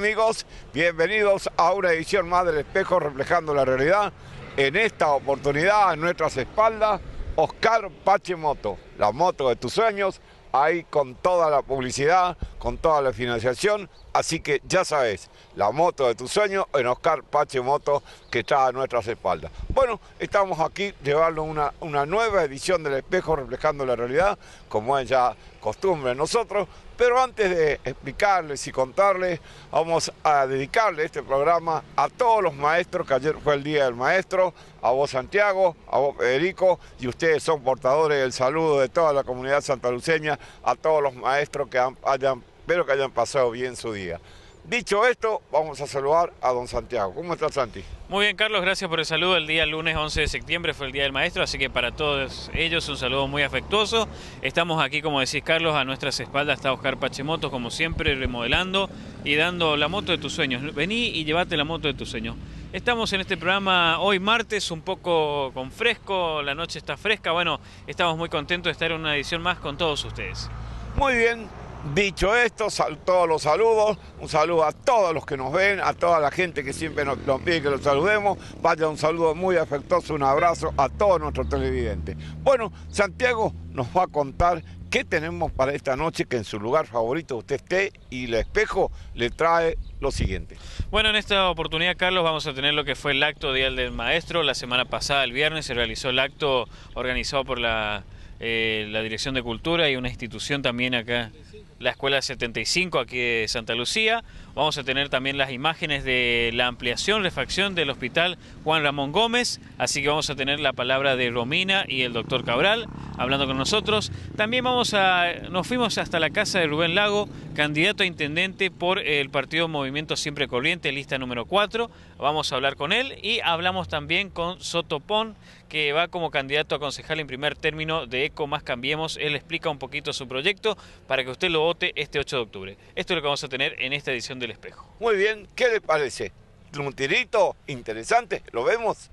Amigos, bienvenidos a una edición más del Espejo Reflejando la Realidad. En esta oportunidad, a nuestras espaldas, Oscar Pachemoto, la moto de tus sueños, ahí con toda la publicidad, con toda la financiación. Así que ya sabes, la moto de tus sueños en Oscar Pachemoto que está a nuestras espaldas. Bueno, estamos aquí llevando una, nueva edición del Espejo Reflejando la Realidad, como es ya costumbre nosotros. Pero antes de explicarles y contarles, vamos a dedicarle este programa a todos los maestros, que ayer fue el Día del Maestro, a vos Santiago, a vos Federico, y ustedes son portadores del saludo de toda la comunidad santaluceña, a todos los maestros que hayan, espero que hayan pasado bien su día. Dicho esto, vamos a saludar a don Santiago. ¿Cómo estás, Santi? Muy bien, Carlos, gracias por el saludo. El día lunes 11 de septiembre fue el Día del Maestro, así que para todos ellos un saludo muy afectuoso. Estamos aquí, como decís, Carlos, a nuestras espaldas está Oscar Pachemoto, como siempre, remodelando y dando la moto de tus sueños. Vení y llevate la moto de tus sueños. Estamos en este programa hoy martes, un poco con fresco, la noche está fresca. Bueno, estamos muy contentos de estar en una edición más con todos ustedes. Muy bien, Dicho esto, todos los saludos, un saludo a todos los que nos ven, a toda la gente que siempre nos, pide que los saludemos. Vaya un saludo muy afectuoso, un abrazo a todos nuestros televidentes. Bueno, Santiago nos va a contar qué tenemos para esta noche, que en su lugar favorito usted esté y el espejo le trae lo siguiente. Bueno, en esta oportunidad, Carlos, vamos a tener lo que fue el acto Día del Maestro. La semana pasada, el viernes, se realizó el acto organizado por la, eh, la Dirección de Cultura y una institución también acá la Escuela 75 aquí de Santa Lucía. Vamos a tener también las imágenes de la ampliación, refacción del Hospital Juan Ramón Gómez, así que vamos a tener la palabra de Romina y el doctor Cabral hablando con nosotros. También vamos a, nos fuimos hasta la casa de Rubén Lago, candidato a intendente por el partido Movimiento Siempre Corriente, lista número 4. Vamos a hablar con él y hablamos también con Soto Pon, que va como candidato a concejal en primer término de ECO Más Cambiemos. Él explica un poquito su proyecto para que usted lo vote este 8 de octubre. Esto es lo que vamos a tener en esta edición del Espejo. Muy bien, ¿qué le parece? Un tirito interesante, ¿lo vemos?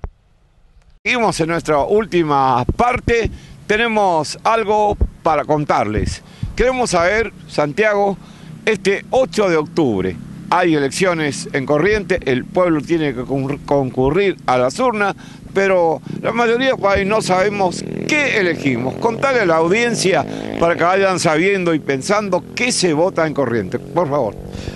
Seguimos en nuestra última parte, tenemos algo para contarles. Queremos saber, Santiago, este 8 de octubre, hay elecciones en corriente, el pueblo tiene que concurrir a las urnas, pero la mayoría de no sabemos qué elegimos. Contale a la audiencia para que vayan sabiendo y pensando qué se vota en corriente, por favor.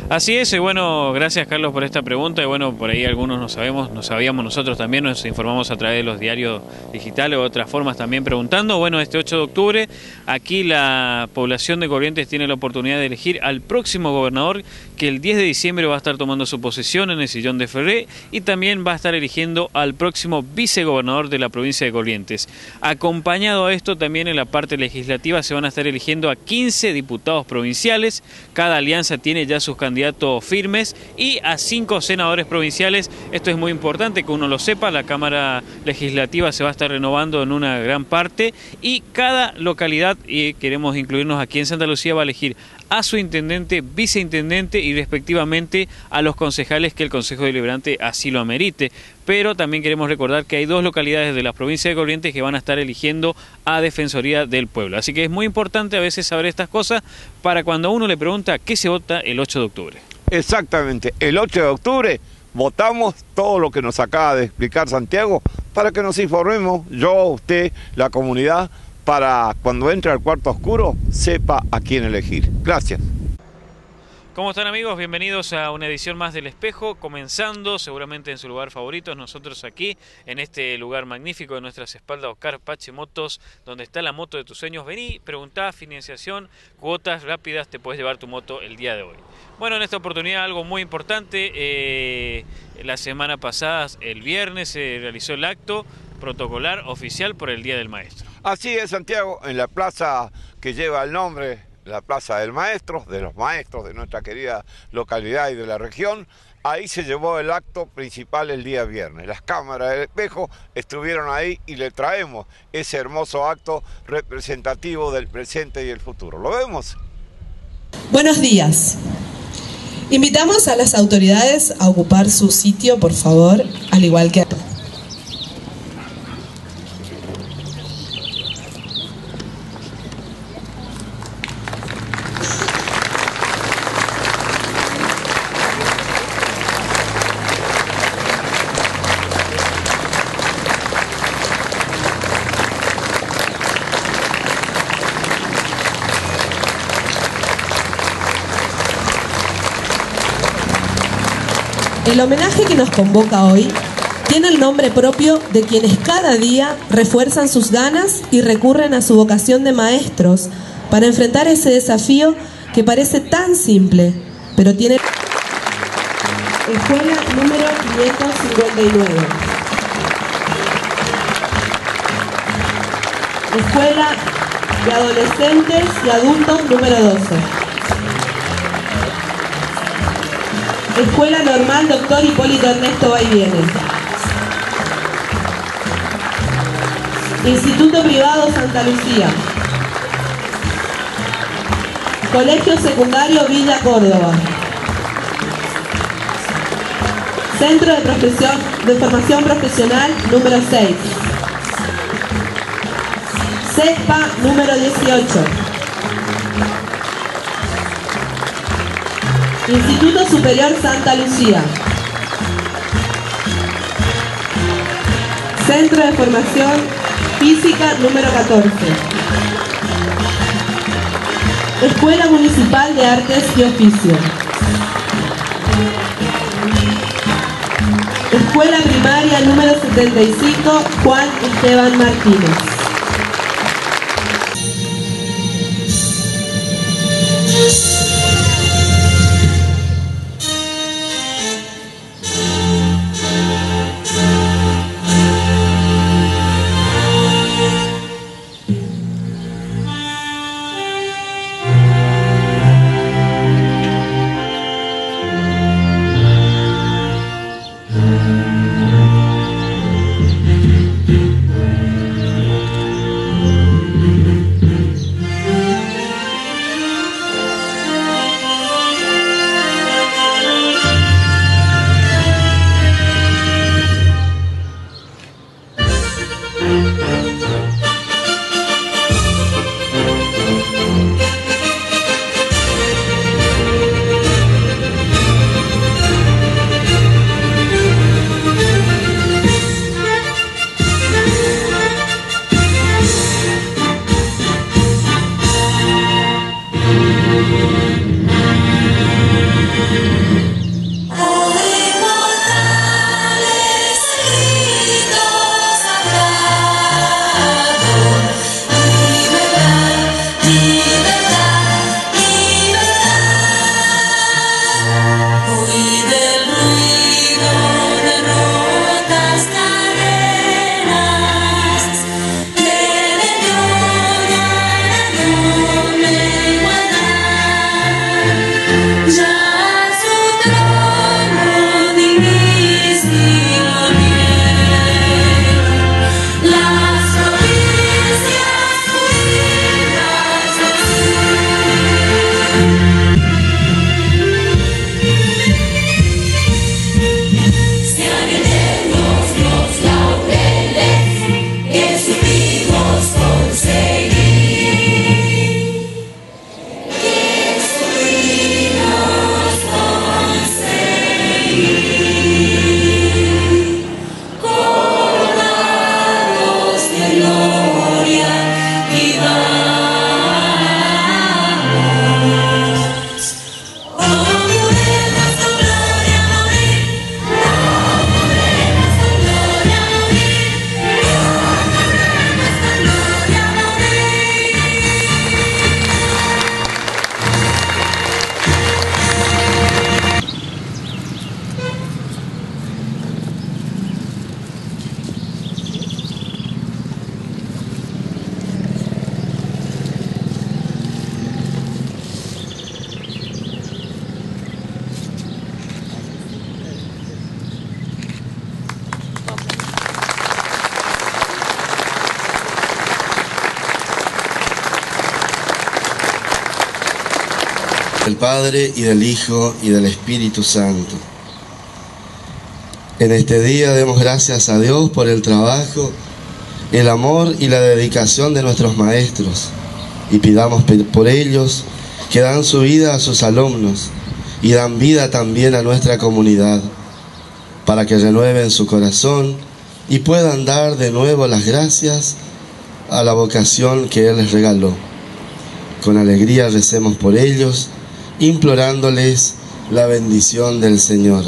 Así es, y bueno, gracias Carlos por esta pregunta, y bueno, por ahí algunos no sabemos, no sabíamos nosotros también, nos informamos a través de los diarios digitales o otras formas también preguntando, bueno, este 8 de octubre, aquí la población de Corrientes tiene la oportunidad de elegir al próximo gobernador que el 10 de diciembre va a estar tomando su posesión en el sillón de Ferré y también va a estar eligiendo al próximo vicegobernador de la provincia de Corrientes. Acompañado a esto también en la parte legislativa se van a estar eligiendo a 15 diputados provinciales, cada alianza tiene ya sus candidatos firmes y a cinco senadores provinciales. Esto es muy importante que uno lo sepa, la Cámara Legislativa se va a estar renovando en una gran parte y cada localidad, y queremos incluirnos aquí en Santa Lucía, va a elegir a su intendente, viceintendente y respectivamente a los concejales que el Consejo Deliberante así lo amerite. Pero también queremos recordar que hay dos localidades de la provincia de Corrientes que van a estar eligiendo a Defensoría del Pueblo. Así que es muy importante a veces saber estas cosas para cuando uno le pregunta qué se vota el 8 de octubre. Exactamente, el 8 de octubre votamos todo lo que nos acaba de explicar Santiago para que nos informemos, yo, usted, la comunidad, para cuando entre al cuarto oscuro sepa a quién elegir. Gracias. ¿Cómo están amigos? Bienvenidos a una edición más del Espejo, comenzando seguramente en su lugar favorito, nosotros aquí, en este lugar magnífico de nuestras espaldas, Oscar Pache Motos, donde está la moto de tus sueños. Vení, preguntá, financiación, cuotas rápidas, te puedes llevar tu moto el día de hoy. Bueno, en esta oportunidad algo muy importante, eh, la semana pasada, el viernes, se realizó el acto protocolar oficial por el Día del Maestro. Así es, Santiago, en la plaza que lleva el nombre, la Plaza del Maestro, de los maestros de nuestra querida localidad y de la región, ahí se llevó el acto principal el día viernes. Las cámaras del espejo estuvieron ahí y le traemos ese hermoso acto representativo del presente y el futuro. ¿Lo vemos? Buenos días. Invitamos a las autoridades a ocupar su sitio, por favor, al igual que... El homenaje que nos convoca hoy tiene el nombre propio de quienes cada día refuerzan sus ganas y recurren a su vocación de maestros para enfrentar ese desafío que parece tan simple, pero tiene... Escuela número 559. Escuela de Adolescentes y Adultos número 12. Escuela Normal Doctor Hipólito Ernesto Baiviene. Instituto Privado Santa Lucía. Colegio Secundario Villa Córdoba. Centro de Formación Profesional número 6. CEPA número 18. Instituto Superior Santa Lucía. Centro de Formación Física número 14. Escuela Municipal de Artes y Oficios. Escuela Primaria número 75, Juan Esteban Martínez. Padre y del Hijo y del Espíritu Santo. En este día demos gracias a Dios por el trabajo, el amor y la dedicación de nuestros maestros y pidamos por ellos que dan su vida a sus alumnos y dan vida también a nuestra comunidad para que renueven su corazón y puedan dar de nuevo las gracias a la vocación que Él les regaló. Con alegría recemos por ellos, implorándoles la bendición del Señor.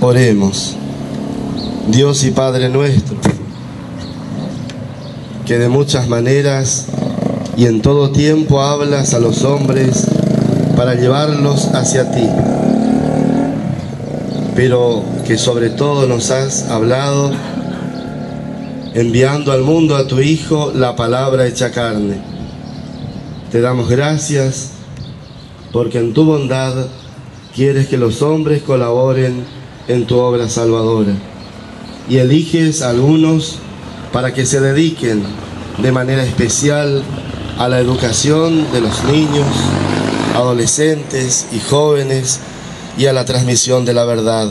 Oremos. Dios y Padre nuestro, que de muchas maneras y en todo tiempo hablas a los hombres para llevarlos hacia ti, pero que sobre todo nos has hablado enviando al mundo a tu Hijo la palabra hecha carne. Te damos gracias porque en tu bondad quieres que los hombres colaboren en tu obra salvadora y eliges a algunos para que se dediquen de manera especial a la educación de los niños, adolescentes y jóvenes y a la transmisión de la verdad.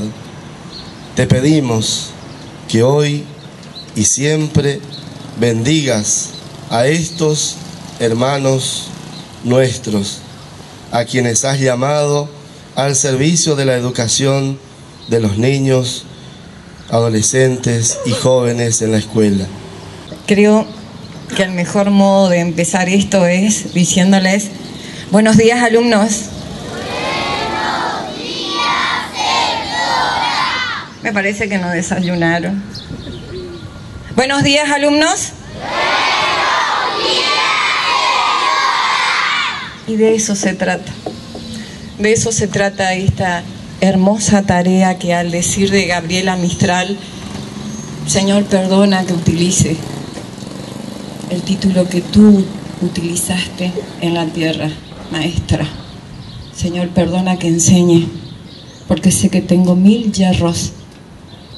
Te pedimos que hoy y siempre bendigas a estos hermanos nuestros, a quienes has llamado al servicio de la educación de los niños, adolescentes y jóvenes en la escuela. Creo que el mejor modo de empezar esto es diciéndoles, buenos días alumnos. Me parece que no desayunaron. Buenos días alumnos. Buenos días, señora. Y de eso se trata. De eso se trata esta hermosa tarea que al decir de Gabriela Mistral, Señor, perdona que utilice el título que tú utilizaste en la tierra, maestra. Señor, perdona que enseñe, porque sé que tengo mil hierros,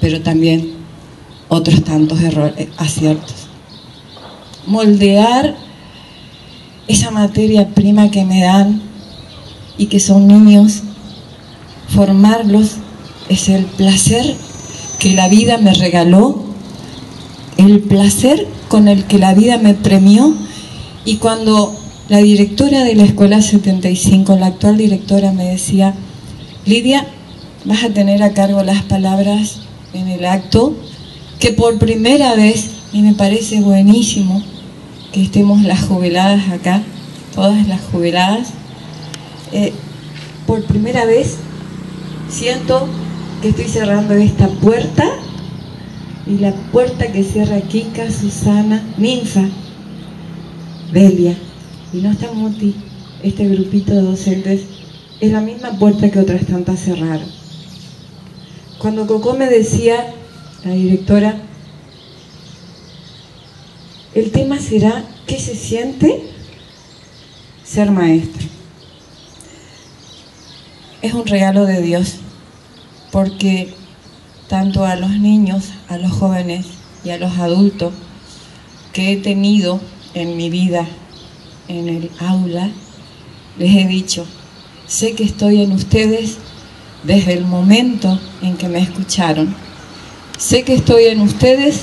pero también otros tantos errores, aciertos. Moldear esa materia prima que me dan y que son niños formarlos es el placer que la vida me regaló, el placer con el que la vida me premió. Y cuando la directora de la Escuela 75, la actual directora, me decía, Lidia, vas a tener a cargo las palabras en el acto, que por primera vez, y me parece buenísimo que estemos las jubiladas acá, todas las jubiladas, eh, por primera vez siento que estoy cerrando esta puerta y la puerta que cierra Kika, Susana, Ninfa, Belia y no está Muti, este grupito de docentes, es la misma puerta que otras tantas cerraron. Cuando Coco me decía, la directora, el tema será qué se siente ser maestro. Es un regalo de Dios porque tanto a los niños, a los jóvenes y a los adultos que he tenido en mi vida en el aula, les he dicho, sé que estoy en ustedes desde el momento en que me escucharon. Sé que estoy en ustedes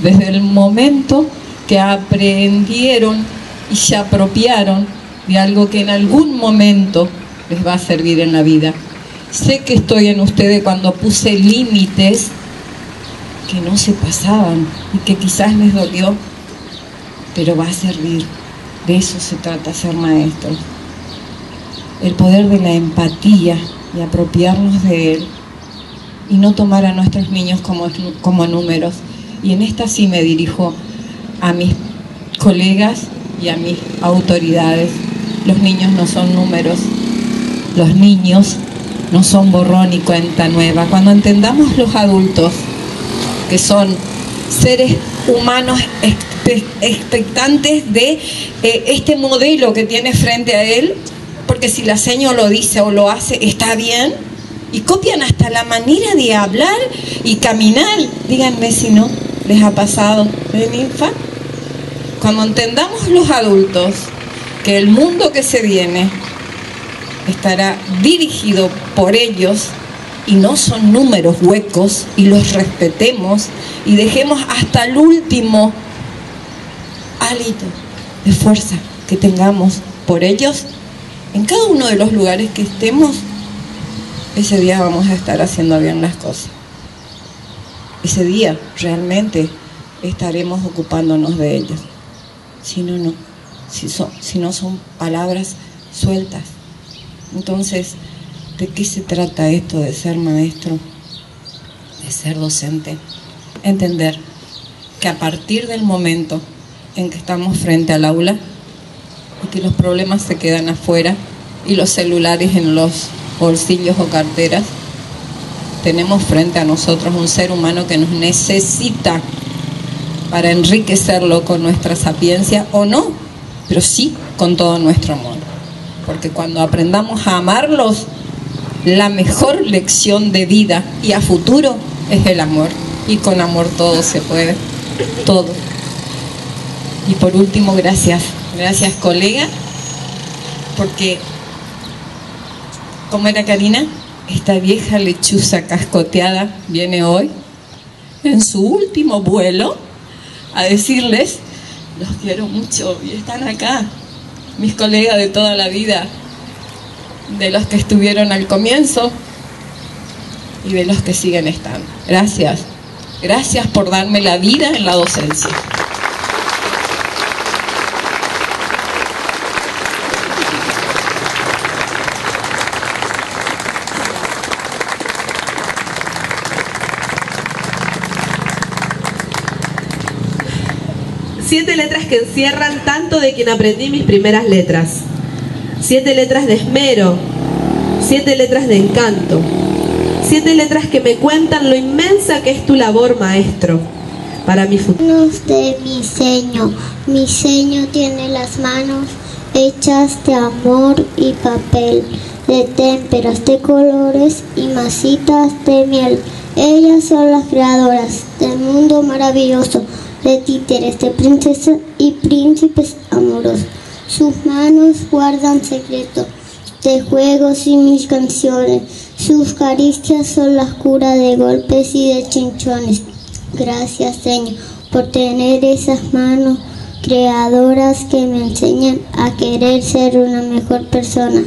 desde el momento que aprendieron y se apropiaron de algo que en algún momento les va a servir en la vida. Sé que estoy en ustedes cuando puse límites que no se pasaban y que quizás les dolió, pero va a servir. De eso se trata ser maestro. El poder de la empatía y apropiarnos de él y no tomar a nuestros niños como, como números. Y en esta sí me dirijo a mis colegas y a mis autoridades. Los niños no son números, los niños no son borrón y cuenta nueva. Cuando entendamos los adultos, que son seres humanos expectantes de eh, este modelo que tiene frente a él, porque si la seño lo dice o lo hace, está bien, y copian hasta la manera de hablar y caminar. Díganme si no les ha pasado en infa. Cuando entendamos los adultos que el mundo que se viene estará dirigido por ellos y no son números huecos y los respetemos y dejemos hasta el último hálito de fuerza que tengamos por ellos en cada uno de los lugares que estemos, ese día vamos a estar haciendo bien las cosas. Ese día realmente estaremos ocupándonos de ellos. Si no, no. Si, son, si no son palabras sueltas. Entonces, ¿de qué se trata esto de ser maestro? es ser docente, entender que a partir del momento en que estamos frente al aula y que los problemas se quedan afuera y los celulares en los bolsillos o carteras, tenemos frente a nosotros un ser humano que nos necesita para enriquecerlo con nuestra sapiencia o no, pero sí con todo nuestro amor. Porque cuando aprendamos a amarlos, la mejor lección de vida y a futuro es el amor. Y con amor todo se puede, todo. Y por último, gracias. Gracias, colega, porque, ¿cómo era Karina? Esta vieja lechuza cascoteada viene hoy en su último vuelo a decirles, los quiero mucho y están acá, mis colegas de toda la vida, de los que estuvieron al comienzo y de los que siguen estando. Gracias. Gracias por darme la vida en la docencia. Siete letras que encierran tanto de quien aprendí mis primeras letras. Siete letras de esmero. Siete letras de encanto. Siete letras que me cuentan lo inmensa que es tu labor, maestro, para mi futuro. de mi seño. Mi seño tiene las manos hechas de amor y papel, de témperas, de colores y masitas de miel. Ellas son las creadoras del mundo maravilloso de títeres, de princesas y príncipes amorosos. Sus manos guardan secretos de juegos y mis canciones. Sus caricias son las curas de golpes y de chinchones. Gracias, Señor, por tener esas manos creadoras que me enseñan a querer ser una mejor persona.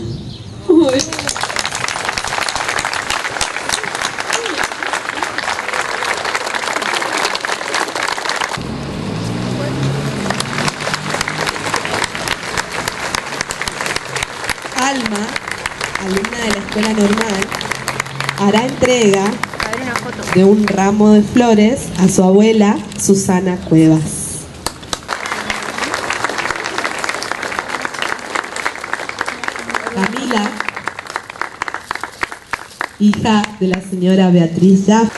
Normal, hará entrega de un ramo de flores a su abuela Susana Cuevas. Hija de la señora Beatriz Jaff.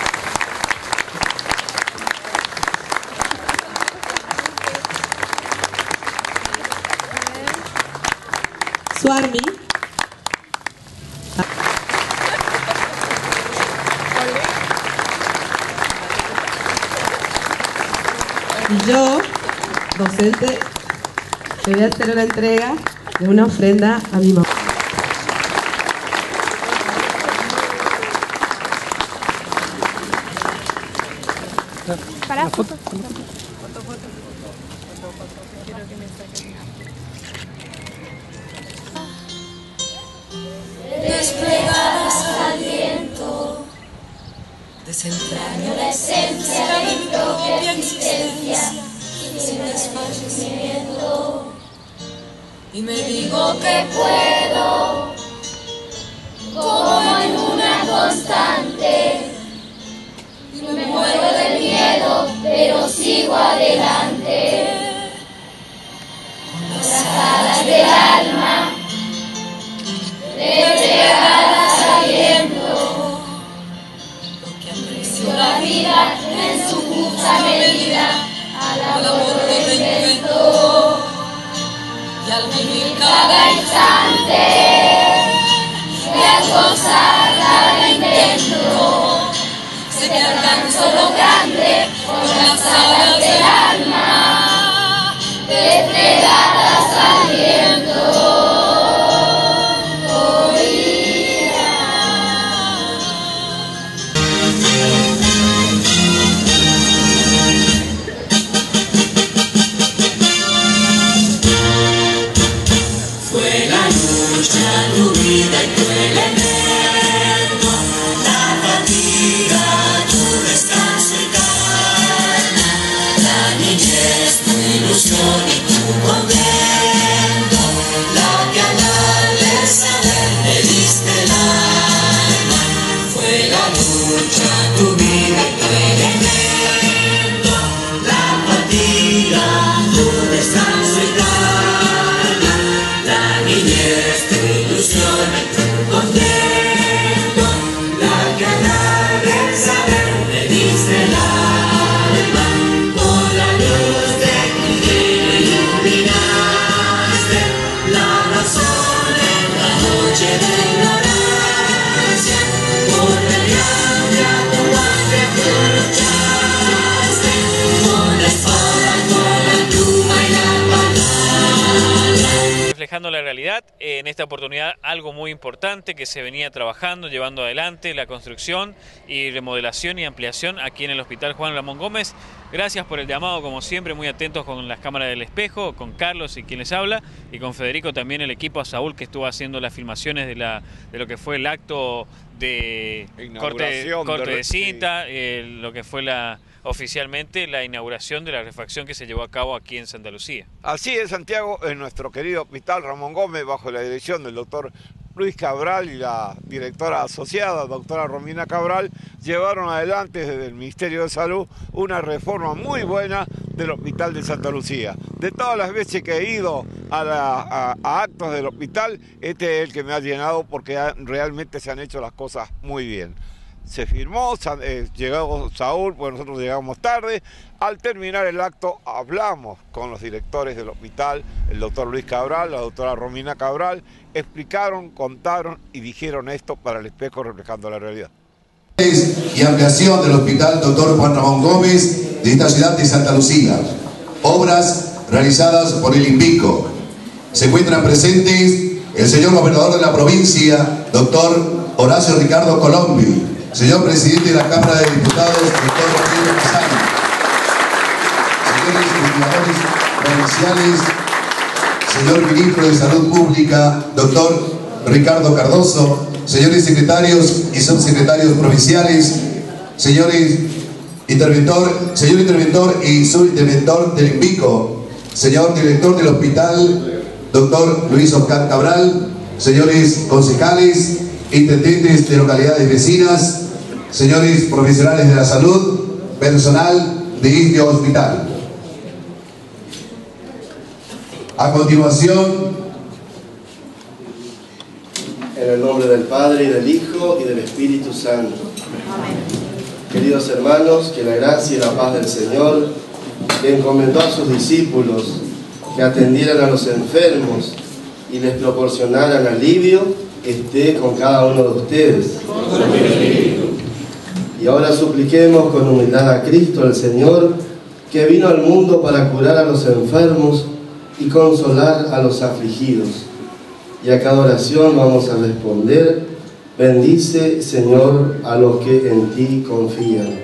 Suarmi, Y yo, docente, te voy a hacer una entrega de una ofrenda a mi mamá. desplegadas Y me digo que puedo, como en una constante. Y me muero del miedo, pero sigo adelante. Con las alas del alma entregadas al viento, porque aprecio la vida en su justa medida, al amor del y al vivir cada instante, y al gozar cada intento, sé que alcanzo lo grande con las alas del alma, desplegadas reflejando la realidad. En esta oportunidad algo muy importante que se venía trabajando, llevando adelante la construcción y remodelación y ampliación aquí en el Hospital Juan Ramón Gómez. Gracias por el llamado, como siempre, muy atentos con las cámaras del espejo, con Carlos y quien les habla, y con Federico también el equipo, a Saúl que estuvo haciendo las filmaciones de, la, de lo que fue el acto de corte, corte de- de cinta, eh, lo que fue la oficialmente la inauguración de la refacción que se llevó a cabo aquí en Santa Lucía. Así es, Santiago, en nuestro querido hospital Ramón Gómez, bajo la dirección del doctor Luis Cabral y la directora asociada, doctora Romina Cabral, llevaron adelante desde el Ministerio de Salud una reforma muy buena del Hospital de Santa Lucía. De todas las veces que he ido a, actos del hospital, este es el que me ha llenado porque realmente se han hecho las cosas muy bien. Se firmó, eh, llegó Saúl, pues nosotros llegamos tarde. Al terminar el acto hablamos con los directores del hospital, el doctor Luis Cabral, la doctora Romina Cabral, explicaron, contaron y dijeron esto para el espejo reflejando la realidad. y ampliación del Hospital Dr. Juan Ramón Gómez de esta ciudad de Santa Lucía. Obras realizadas por el INVICO. Se encuentran presentes el señor gobernador de la provincia, doctor Horacio Ricardo Colombi, señor presidente de la Cámara de Diputados, doctor Rodrigo Casano, señores legisladores provinciales, señor ministro de Salud Pública, doctor Ricardo Cardoso, señores secretarios y subsecretarios provinciales, señores interventor, señor interventor y subinterventor del INVICO, señor director del hospital, doctor Luis Oscar Cabral, señores concejales, intendentes de localidades vecinas, señores profesionales de la salud, personal de este hospital. A continuación, En el nombre del Padre y del Hijo y del Espíritu Santo. Queridos hermanos, que la gracia y la paz del Señor, que encomendó a sus discípulos que atendieran a los enfermos y les proporcionaran alivio, esté con cada uno de ustedes. Y ahora supliquemos con humildad a Cristo, el Señor, que vino al mundo para curar a los enfermos y consolar a los afligidos. Y a cada oración vamos a responder, bendice Señor a los que en ti confían.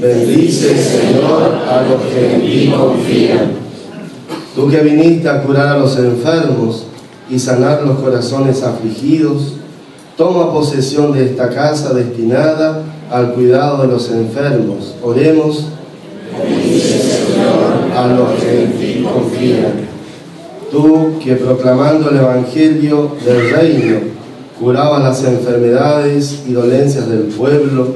Bendice Señor a los que en ti confían. Tú que viniste a curar a los enfermos y sanar los corazones afligidos, toma posesión de esta casa destinada al cuidado de los enfermos. Oremos. Bendice Señor a los que en ti confían. Tú que proclamando el Evangelio del Reino curabas las enfermedades y dolencias del pueblo,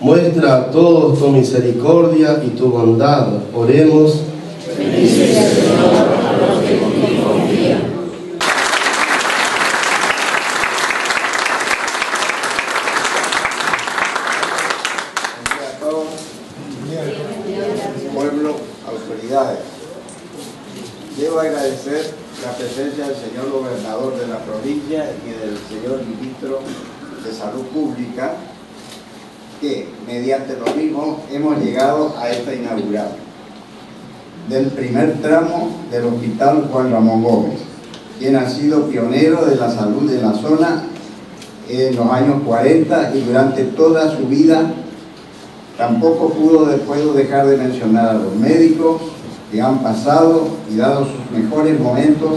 muestra a todos tu misericordia y tu bondad. Oremos. a todos, pueblo, autoridades. Debo agradecer la presencia del señor gobernador de la provincia y del señor ministro de Salud Pública, que mediante lo mismo hemos llegado a esta inauguración del primer tramo del Hospital Juan Ramón Gómez, quien ha sido pionero de la salud en la zona en los años 40 y durante toda su vida Tampoco pudo, puedo dejar de mencionar a los médicos que han pasado y dado sus mejores momentos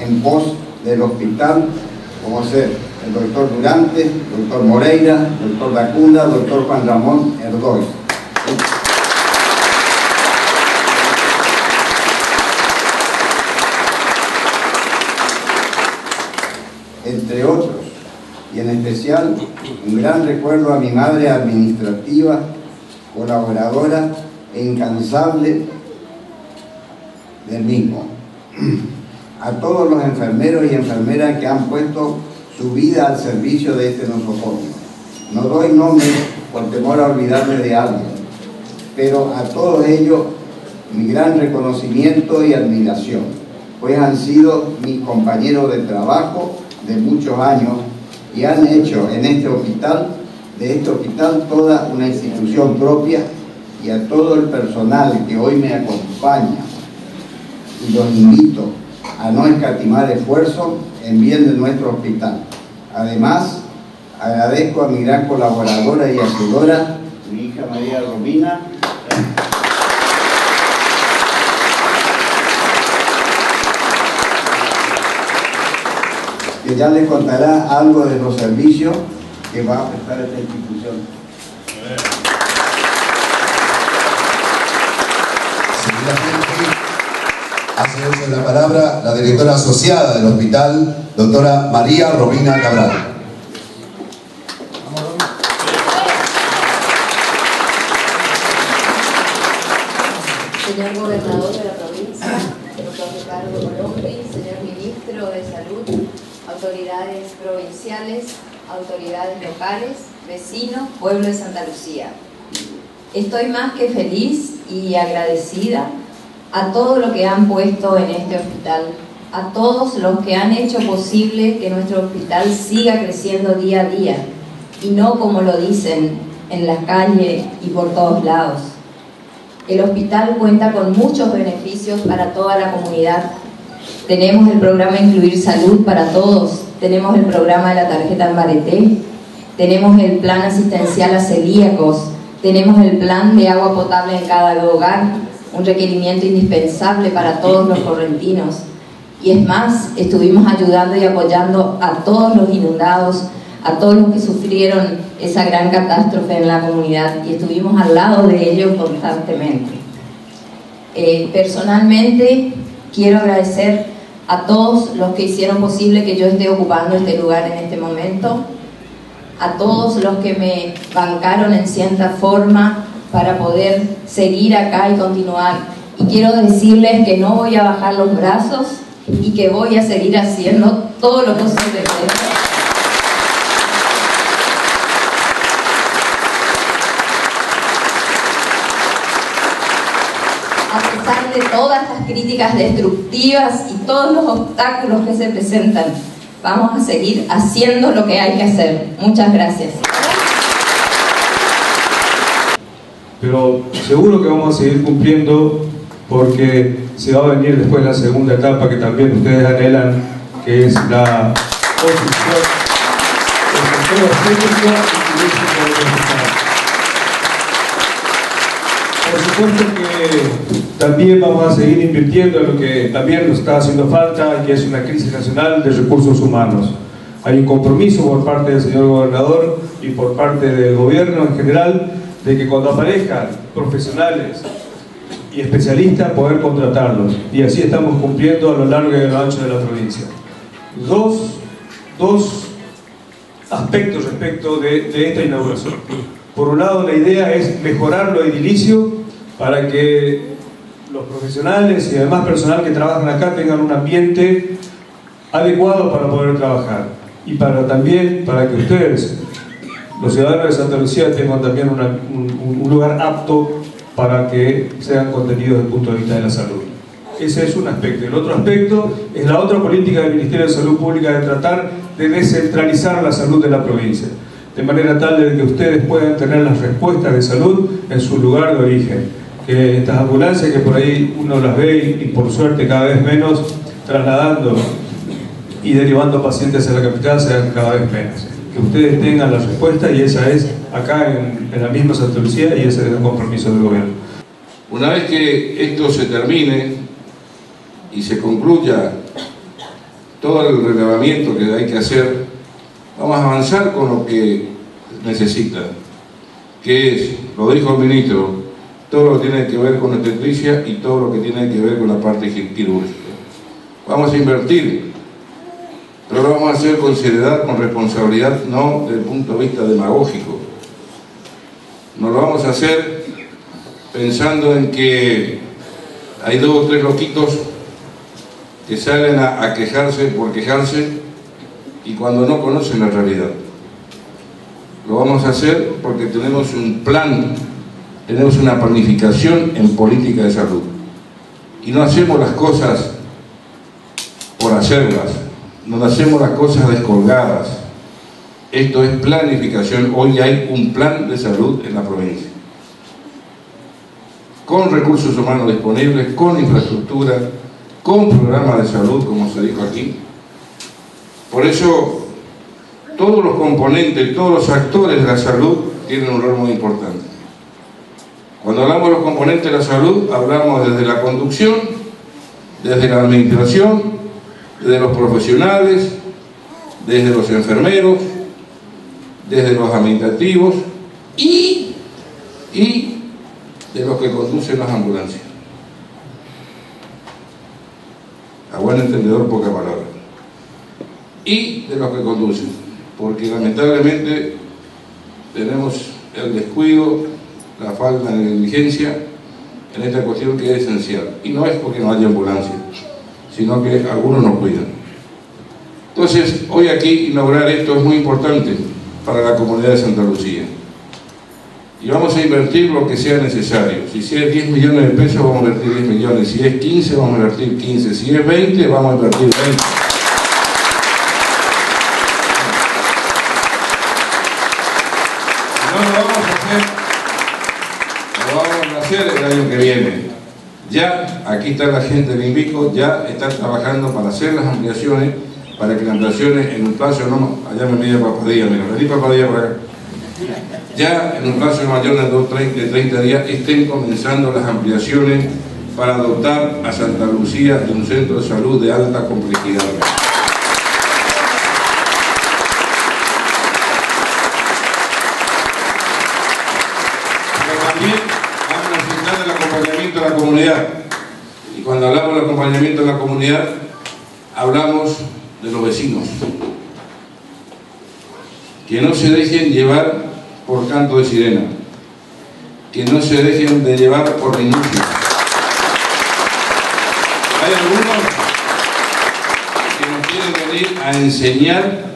en pos del hospital, como ser el doctor Durante, el doctor Moreira, el doctor Dacunda, el doctor Juan Ramón Erdoy. Entre otros, y en especial un gran recuerdo a mi madre administrativa, colaboradora e incansable del mismo. A todos los enfermeros y enfermeras que han puesto su vida al servicio de este nosocomio. No doy nombre por temor a olvidarme de alguien, pero a todos ellos mi gran reconocimiento y admiración, pues han sido mis compañeros de trabajo de muchos años y han hecho en este hospital, de este hospital, toda una institución propia y a todo el personal que hoy me acompaña y los invito a no escatimar esfuerzo en bien de nuestro hospital. Además, agradezco a mi gran colaboradora y ayudora, mi hija María Romina, que ya les contará algo de los servicios que va a prestar esta institución. Seguidamente, hace uso de la palabra la directora asociada del hospital, doctora María Romina Cabral. Señor Gobernador de la provincia, doctor Ricardo Colombi, señor Ministro de Salud, autoridades provinciales, autoridades locales, pueblo de Santa Lucía. Estoy más que feliz y agradecida a todo lo que han puesto en este hospital, a todos los que han hecho posible que nuestro hospital siga creciendo día a día y no como lo dicen en la calle y por todos lados. El hospital cuenta con muchos beneficios para toda la comunidad. Tenemos el programa Incluir Salud para Todos, tenemos el programa de la tarjeta Ambareté, tenemos el plan asistencial a celíacos, tenemos el plan de agua potable en cada hogar, un requerimiento indispensable para todos los correntinos. Y es más, estuvimos ayudando y apoyando a todos los inundados, a todos los que sufrieron esa gran catástrofe en la comunidad y estuvimos al lado de ellos constantemente. Eh, personalmente quiero agradecer a todos los que hicieron posible que yo esté ocupando este lugar en este momento, a todos los que me bancaron en cierta forma para poder seguir acá y continuar. Y quiero decirles que no voy a bajar los brazos y que voy a seguir haciendo todo lo posible. A pesar de todas las críticas destructivas y todos los obstáculos que se presentan, vamos a seguir haciendo lo que hay que hacer. Muchas gracias. pero seguro que vamos a seguir cumpliendo porque se va a venir después la segunda etapa que también ustedes anhelan, que es la posición del supuesto que también vamos a seguir invirtiendo en lo que también nos está haciendo falta, que es una crisis nacional de recursos humanos. Hay un compromiso por parte del señor gobernador y por parte del gobierno en general de que cuando aparezcan profesionales y especialistas poder contratarlos y así estamos cumpliendo a lo largo y a lo ancho de la provincia. Dos, dos aspectos respecto de, de esta inauguración. Por un lado la idea es mejorar lo edilicio para que los profesionales y además personal que trabajan acá tengan un ambiente adecuado para poder trabajar y para también para que ustedes los ciudadanos de Santa Lucía tengan también un, un, lugar apto para que sean contenidos desde el punto de vista de la salud. Ese es un aspecto. El otro aspecto es la otra política del Ministerio de Salud Pública de tratar de descentralizar la salud de la provincia, de manera tal de que ustedes puedan tener las respuestas de salud en su lugar de origen. Que estas ambulancias que por ahí uno las ve y por suerte cada vez menos trasladando y derivando pacientes a la capital sean cada vez menos ustedes tengan la respuesta y esa es acá en, la misma Santa Lucía y ese es el compromiso del gobierno. Una vez que esto se termine y se concluya todo el relevamiento que hay que hacer, vamos a avanzar con lo que necesita, que es, lo dijo el ministro, todo lo que tiene que ver con obstetricia y todo lo que tiene que ver con la parte quirúrgica. Vamos a invertir pero lo vamos a hacer con seriedad, con responsabilidad, no desde el punto de vista demagógico. No lo vamos a hacer pensando en que hay dos o tres loquitos que salen a, a quejarse por quejarse y cuando no conocen la realidad. Lo vamos a hacer porque tenemos un plan, tenemos una planificación en política de salud. Y no hacemos las cosas por hacerlas, no hacemos las cosas descolgadas. Esto es planificación. Hoy hay un plan de salud en la provincia. Con recursos humanos disponibles, con infraestructura, con programa de salud, como se dijo aquí. Por eso, todos los componentes, todos los actores de la salud tienen un rol muy importante. Cuando hablamos de los componentes de la salud, hablamos desde la conducción, desde la administración, desde los profesionales, desde los enfermeros, desde los administrativos y, y de los que conducen las ambulancias. A buen entendedor, poca palabra. Y de los que conducen, porque lamentablemente tenemos el descuido, la falta de negligencia en esta cuestión que es esencial. Y no es porque no haya ambulancia, sino que algunos nos cuidan. Entonces, hoy aquí inaugurar esto es muy importante para la comunidad de Santa Lucía. Y vamos a invertir lo que sea necesario. Si es 10 millones de pesos, vamos a invertir 10 millones. Si es 15, vamos a invertir 15. Si es 20, vamos a invertir 20. No lo vamos a hacer, lo vamos a hacer el que viene. Ya, aquí está la gente del INVICO, ya está trabajando para hacer las ampliaciones, para que las ampliaciones en un plazo, no, allá me pide papadilla, mira, vení papadilla por acá. Ya en un plazo mayor de, 2, 30, de 30 días estén comenzando las ampliaciones para adoptar a Santa Lucía de un centro de salud de alta complejidad. Pero también vamos a necesitar el acompañamiento de la comunidad. Y cuando hablamos del acompañamiento de la comunidad, hablamos de los vecinos. Que no se dejen llevar por canto de sirena. Que no se dejen de llevar por minutos. Hay algunos que nos quieren venir a enseñar,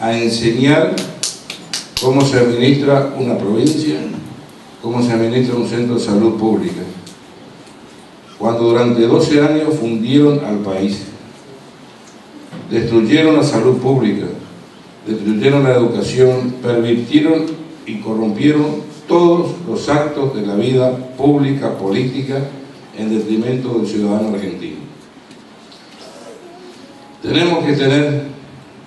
a enseñar cómo se administra una provincia, cómo se administra un centro de salud pública. Cuando durante 12 años fundieron al país, destruyeron la salud pública, destruyeron la educación, pervirtieron y corrompieron todos los actos de la vida pública, política, en detrimento del ciudadano argentino. Tenemos que tener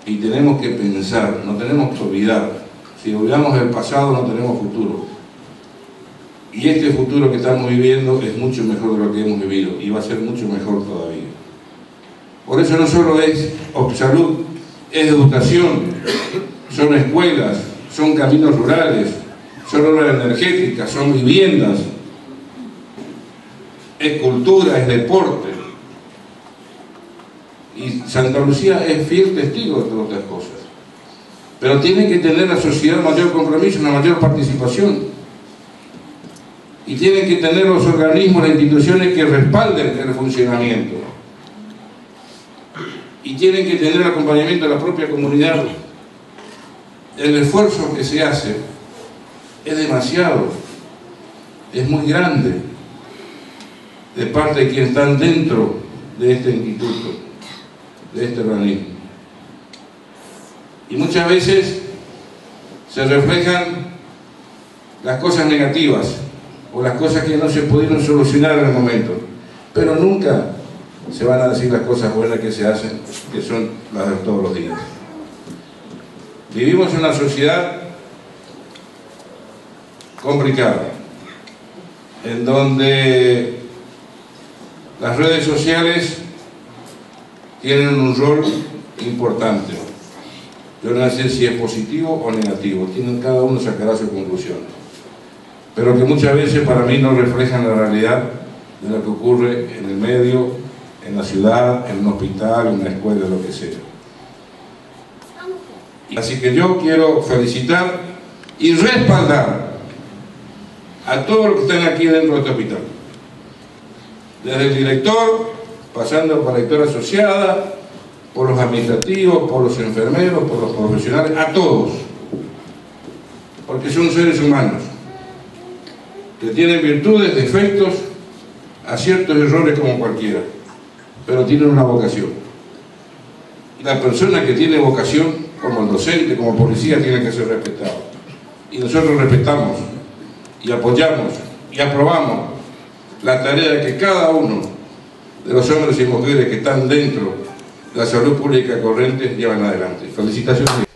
y tenemos que pensar, no tenemos que olvidar. Si olvidamos el pasado no tenemos futuro. Y este futuro que estamos viviendo es mucho mejor de lo que hemos vivido y va a ser mucho mejor todavía. Por eso no solo es salud, es educación, son escuelas, son caminos rurales, son obras energéticas, son viviendas, es cultura, es deporte. Y Santa Lucía es fiel testigo de todas estas cosas. Pero tiene que tener la sociedad mayor compromiso, una mayor participación. Y tienen que tener los organismos, las instituciones que respalden el funcionamiento. Y tienen que tener el acompañamiento de la propia comunidad. El esfuerzo que se hace es demasiado, es muy grande de parte de quienes están dentro de este instituto, de este organismo. Y muchas veces se reflejan las cosas negativas o las cosas que no se pudieron solucionar en el momento, pero nunca se van a decir las cosas buenas que se hacen, que son las de todos los días. Vivimos en una sociedad complicada, en donde las redes sociales tienen un rol importante. Yo no sé si es positivo o negativo, tienen, cada uno sacará su conclusión. Pero que muchas veces para mí no reflejan la realidad de lo que ocurre en el medio, en la ciudad, en un hospital, en una escuela, lo que sea. Así que yo quiero felicitar y respaldar a todos los que están aquí dentro de este hospital. Desde el director, pasando por la directora asociada, por los administrativos, por los enfermeros, por los profesionales, a todos. Porque son seres humanos que tienen virtudes, defectos, aciertos y errores como cualquiera, pero tienen una vocación. La persona que tiene vocación, como el docente, como policía, tiene que ser respetado. Y nosotros respetamos y apoyamos y aprobamos la tarea que cada uno de los hombres y mujeres que están dentro de la salud pública corriente llevan adelante. Felicitaciones.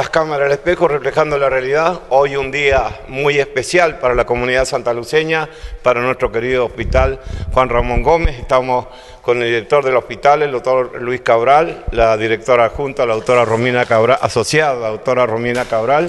Las cámaras al espejo reflejando la realidad. Hoy un día muy especial para la comunidad santaluceña, para nuestro querido hospital Juan Ramón Gómez. Estamos con el director del hospital, el doctor Luis Cabral, la directora adjunta, la doctora Romina Cabral, asociada, la doctora Romina Cabral.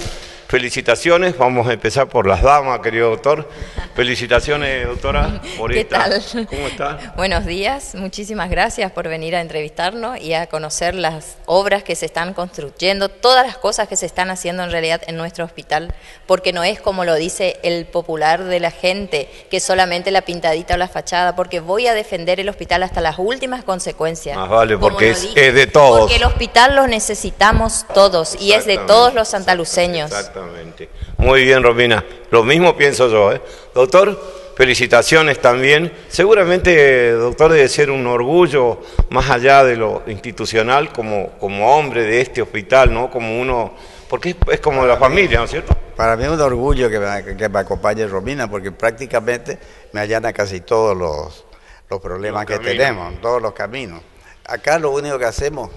Felicitaciones, vamos a empezar por las damas, querido doctor. Felicitaciones, doctora, por ¿Qué esta. tal? ¿Cómo está? Buenos días, muchísimas gracias por venir a entrevistarnos y a conocer las obras que se están construyendo, todas las cosas que se están haciendo en realidad en nuestro hospital, porque no es como lo dice el popular de la gente, que solamente la pintadita o la fachada, porque voy a defender el hospital hasta las últimas consecuencias. Más vale, porque es, dije, es de todos. Porque el hospital lo necesitamos todos y es de todos los santaluceños. Exactamente. Muy bien, Romina. Lo mismo pienso yo. ¿eh? Doctor, felicitaciones también. Seguramente, doctor, debe ser un orgullo, más allá de lo institucional, como, como hombre de este hospital, ¿no? Como uno, porque es, como la familia, ¿no es cierto? Para mí es un orgullo que me, que me acompañe Romina, porque prácticamente me allana casi todos los, los problemas Los que caminos. tenemos, todos los caminos. Acá lo único que hacemos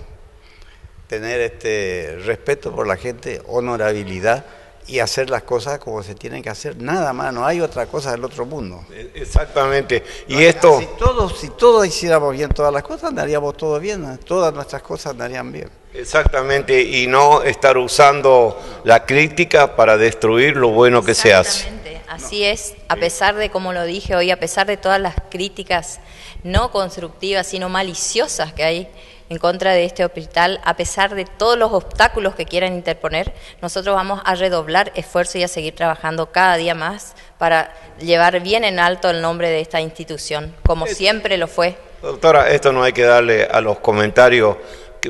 tener este respeto por la gente, honorabilidad y hacer las cosas como se tienen que hacer. Nada más, no hay otra cosa del otro mundo. Exactamente. Y esto... Si todos, si todos hiciéramos bien todas las cosas, andaríamos todo bien, todas nuestras cosas andarían bien. Exactamente, y no estar usando la crítica para destruir lo bueno que se hace. Exactamente, Así es, a pesar de, como lo dije hoy, a pesar de todas las críticas no constructivas, sino maliciosas que hay en contra de este hospital, a pesar de todos los obstáculos que quieran interponer, nosotros vamos a redoblar esfuerzo y a seguir trabajando cada día más para llevar bien en alto el nombre de esta institución, como siempre lo fue. Doctora, esto no hay que darle a los comentarios,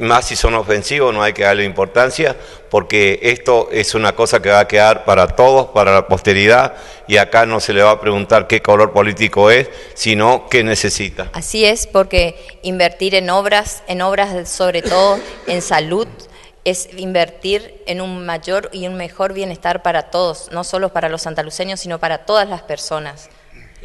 más si son ofensivos, no hay que darle importancia, porque esto es una cosa que va a quedar para todos, para la posteridad, y acá no se le va a preguntar qué color político es, sino qué necesita. Así es, porque invertir en obras, en obras sobre todo en salud, es invertir en un mayor y un mejor bienestar para todos, no solo para los santaluceños, sino para todas las personas.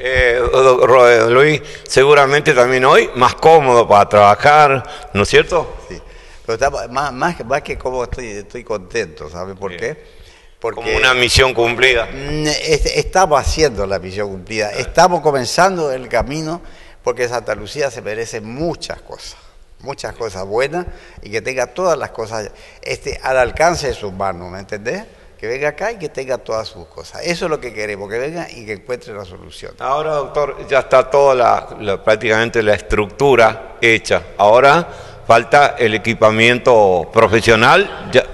Eh, Ro- Luis, seguramente también hoy más cómodo para trabajar, ¿no es cierto? Sí. Pero está- más, más, más que como estoy, estoy contento, ¿sabe por qué? Porque Como una misión cumplida. Mm, es- Estamos haciendo la misión cumplida, estamos comenzando el camino porque Santa Lucía se merece muchas cosas, muchas cosas buenas y que tenga todas las cosas este, al alcance de sus manos, ¿me entendés? Que venga acá y que tenga todas sus cosas. Eso es lo que queremos, que venga y que encuentre la solución. Ahora, doctor, ya está toda la, la- prácticamente la estructura hecha. Ahora falta el equipamiento profesional. Ya,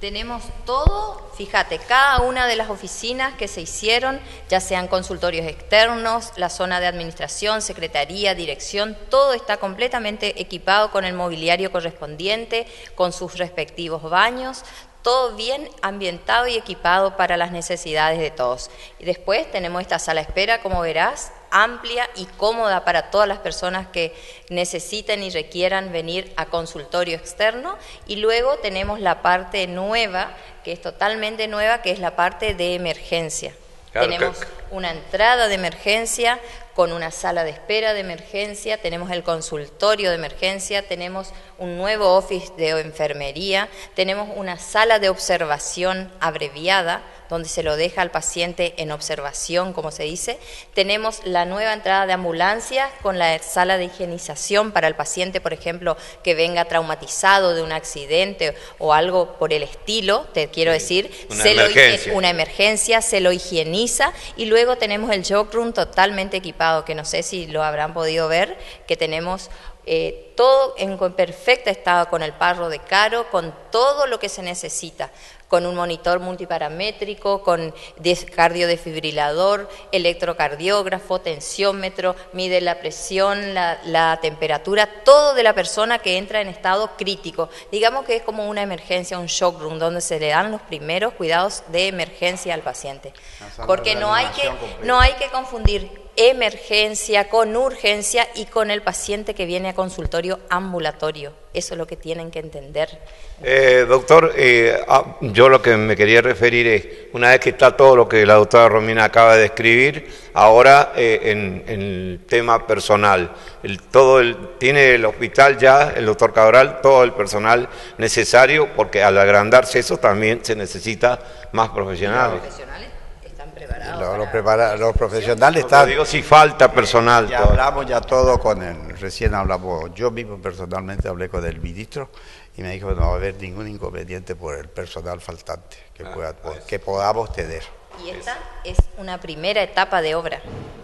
Tenemos todo, fíjate, cada una de las oficinas que se hicieron, ya sean consultorios externos, la zona de administración, secretaría, dirección, todo está completamente equipado con el mobiliario correspondiente, con sus respectivos baños, todo bien ambientado y equipado para las necesidades de todos. Y después tenemos esta sala de espera, como verás, amplia y cómoda para todas las personas que necesiten y requieran venir a consultorio externo. Y luego tenemos la parte nueva, que es totalmente nueva, que es la parte de emergencia. Claro, tenemos que- una entrada de emergencia con una sala de espera de emergencia, tenemos el consultorio de emergencia, tenemos un nuevo office de enfermería, tenemos una sala de observación abreviada donde se lo deja al paciente en observación, como se dice. Tenemos la nueva entrada de ambulancia con la sala de higienización para el paciente, por ejemplo, que venga traumatizado de un accidente o algo por el estilo, te quiero decir, Una se lo emergencia. una emergencia, se lo higieniza y luego tenemos el shock room totalmente equipado, que no sé si lo habrán podido ver, que tenemos eh, todo en perfecto estado con el parro de caro, con todo lo que se necesita con un monitor multiparamétrico, con cardiodefibrilador, electrocardiógrafo, tensiómetro, mide la presión, la, temperatura, todo de la persona que entra en estado crítico. Digamos que es como una emergencia, un shock room, donde se le dan los primeros cuidados de emergencia al paciente. Porque no hay que, no hay que confundir emergencia, con urgencia y con el paciente que viene a consultorio ambulatorio. Eso es lo que tienen que entender. Eh, doctor, eh, ah, yo lo que me quería referir es, una vez que está todo lo que la doctora Romina acaba de describir, ahora eh, en, el tema personal, el, todo el, tiene el hospital ya, el doctor Cabral, todo el personal necesario, porque al agrandarse eso también se necesita más profesionales. Los, profesionales están. digo si falta personal. Ya, hablamos ya todo con él. Recién hablamos, yo mismo personalmente hablé con el ministro y me dijo que no va a haber ningún inconveniente por el personal faltante que, ah, que podamos tener. Y esta es una primera etapa de obra.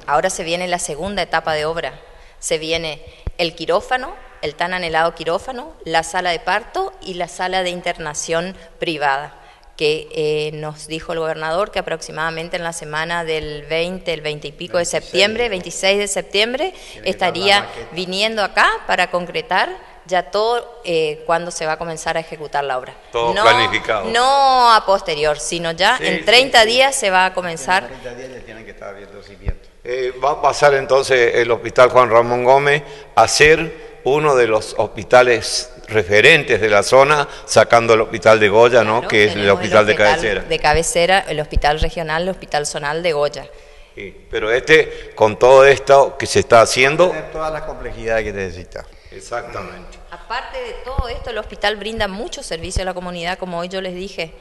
Ahora se viene la segunda etapa de obra. Se viene el quirófano, el tan anhelado quirófano, la sala de parto y la sala de internación privada que eh, nos dijo el gobernador que aproximadamente en la semana del 20, el 20 y pico de septiembre, 26 de septiembre, estaría viniendo acá para concretar ya todo eh, cuando se va a comenzar a ejecutar la obra. Todo planificado. No a posterior, sino ya en 30 días se va a comenzar. En 30 días ya tienen que estar viendo eh, va a pasar entonces el Hospital Juan Ramón Gómez a ser uno de los hospitales referentes de la zona, sacando el hospital de Goya, ¿no? que es el hospital, de cabecera. De cabecera, el hospital regional, el hospital zonal de Goya. Sí, pero este, con todo esto que se está haciendo... Tener toda la complejidad que necesita. Exactamente. Aparte de todo esto, el hospital brinda mucho servicio a la comunidad, como hoy yo les dije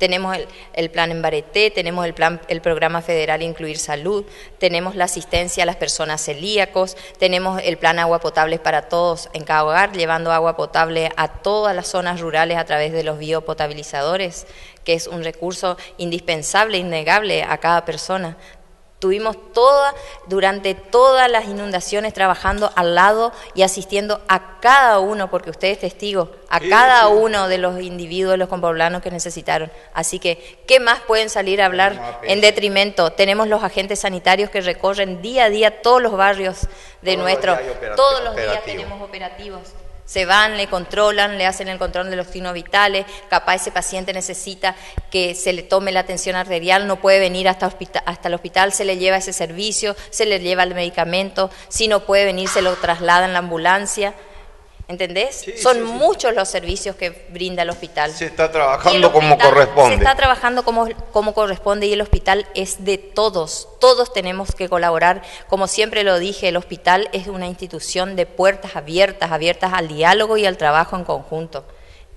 tenemos el, plan en Bareté, tenemos el, plan, el programa federal Incluir Salud, tenemos la asistencia a las personas celíacos, tenemos el plan agua potable para todos en cada hogar, llevando agua potable a todas las zonas rurales a través de los biopotabilizadores, que es un recurso indispensable, innegable a cada persona. Tuvimos toda, durante todas las inundaciones trabajando al lado y asistiendo a cada uno, porque usted es testigo, a cada uno de los individuos, los compoblanos que necesitaron. Así que, ¿qué más pueden salir a hablar en detrimento? Tenemos los agentes sanitarios que recorren día a día todos los barrios de nuestro, todos los días tenemos operativos se van, le controlan, le hacen el control de los signos vitales, capaz ese paciente necesita que se le tome la atención arterial, no puede venir hasta, hasta el hospital, se le lleva ese servicio, se le lleva el medicamento, si no puede venir se lo traslada en la ambulancia. ¿Entendés? Son muchos los servicios que brinda el hospital. Se está trabajando como corresponde. Se está trabajando como, como corresponde y el hospital es de todos. Todos tenemos que colaborar. Como siempre lo dije, el hospital es una institución de puertas abiertas, abiertas al diálogo y al trabajo en conjunto.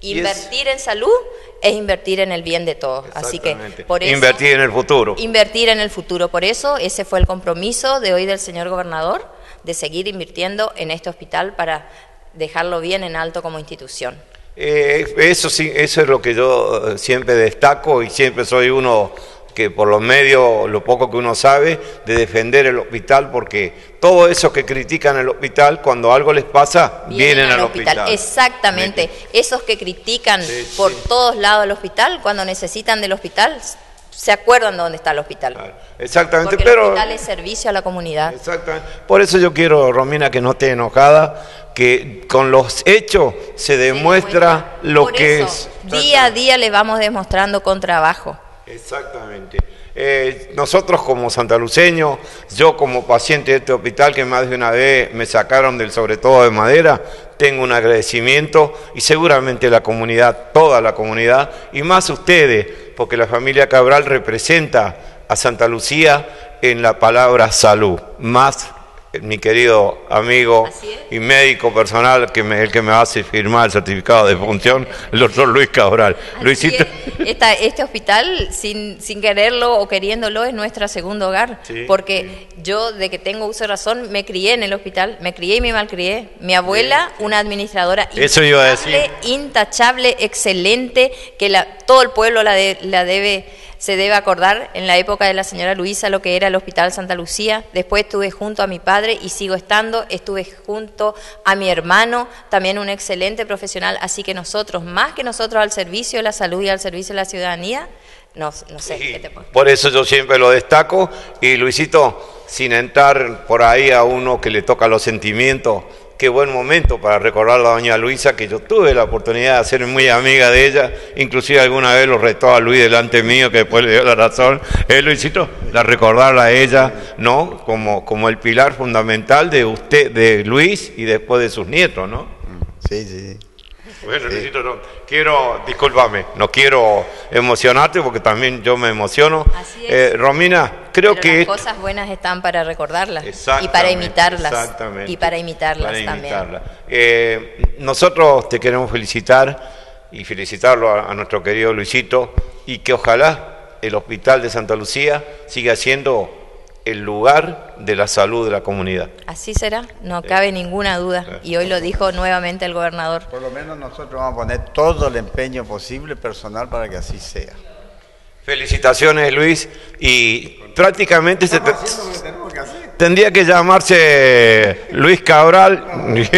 Invertir en salud es invertir en el bien de todos. Así que por eso, invertir en el futuro. Invertir en el futuro. Por eso ese fue el compromiso de hoy del señor gobernador de seguir invirtiendo en este hospital para dejarlo bien en alto como institución. Eh, eso sí, eso es lo que yo eh, siempre destaco y siempre soy uno que por los medios, lo poco que uno sabe, de defender el hospital, porque todos esos que critican el hospital, cuando algo les pasa, vienen, al hospital. Exactamente, esos que critican por todos lados el hospital, cuando necesitan del hospital, se acuerdan de dónde está el hospital. exactamente, Porque pero... El hospital es servicio a la comunidad. Exactamente. Por eso yo quiero, Romina, que no esté enojada, que con los hechos se demuestra lo que es. Día a día le vamos demostrando con trabajo. Exactamente. Eh, nosotros como santaluceños, yo como paciente de este hospital que más de una vez me sacaron del sobre todo de madera, tengo un agradecimiento y seguramente la comunidad, toda la comunidad, y más ustedes, porque la familia Cabral representa a Santa Lucía en la palabra salud, más mi querido amigo y médico personal, que me, el que me hace firmar el certificado de función, el doctor Luis Cabral. Luisito. este hospital, sin, sin quererlo o queriéndolo, es nuestro segundo hogar, porque yo, de que tengo uso de razón, me crié en el hospital, me crié y me malcrié. Mi abuela, una administradora Eso intachable, intachable, excelente, que la, todo el pueblo la, la debe se debe acordar en la época de la señora Luisa lo que era el Hospital Santa Lucía. Después estuve junto a mi padre y sigo estando. Estuve junto a mi hermano, también un excelente profesional. Así que nosotros, más que nosotros al servicio de la salud y al servicio de la ciudadanía, no, no sé qué te puedo. Por eso yo siempre lo destaco. Y Luisito, sin entrar por ahí a uno que le toca los sentimientos, qué buen momento para recordar a doña Luisa, que yo tuve la oportunidad de ser muy amiga de ella, inclusive alguna vez lo retó a Luis delante mío, que después le dio la razón. Eh, Luisito, la recordarla a ella, ¿no? Como, como el pilar fundamental de usted, de Luis y después de sus nietos, ¿no? Sí, sí. Bueno, Luisito, no, quiero, discúlpame, no quiero emocionarte porque también yo me emociono. Así es. Eh, Romina, creo Pero que... las cosas buenas están para recordarlas y para imitarlas exactamente. y para imitarlas Para también. imitarla. Eh, nosotros te queremos felicitar y felicitarlo a, a nuestro querido Luisito y que ojalá el Hospital de Santa Lucía siga siendo el lugar de la salud de la comunidad. Así será, no cabe ninguna duda. Y hoy lo dijo nuevamente el gobernador. Por lo menos nosotros vamos a poner todo el empeño posible personal para que así sea. Felicitaciones Luis y prácticamente se te- tendría que llamarse Luis Cabral.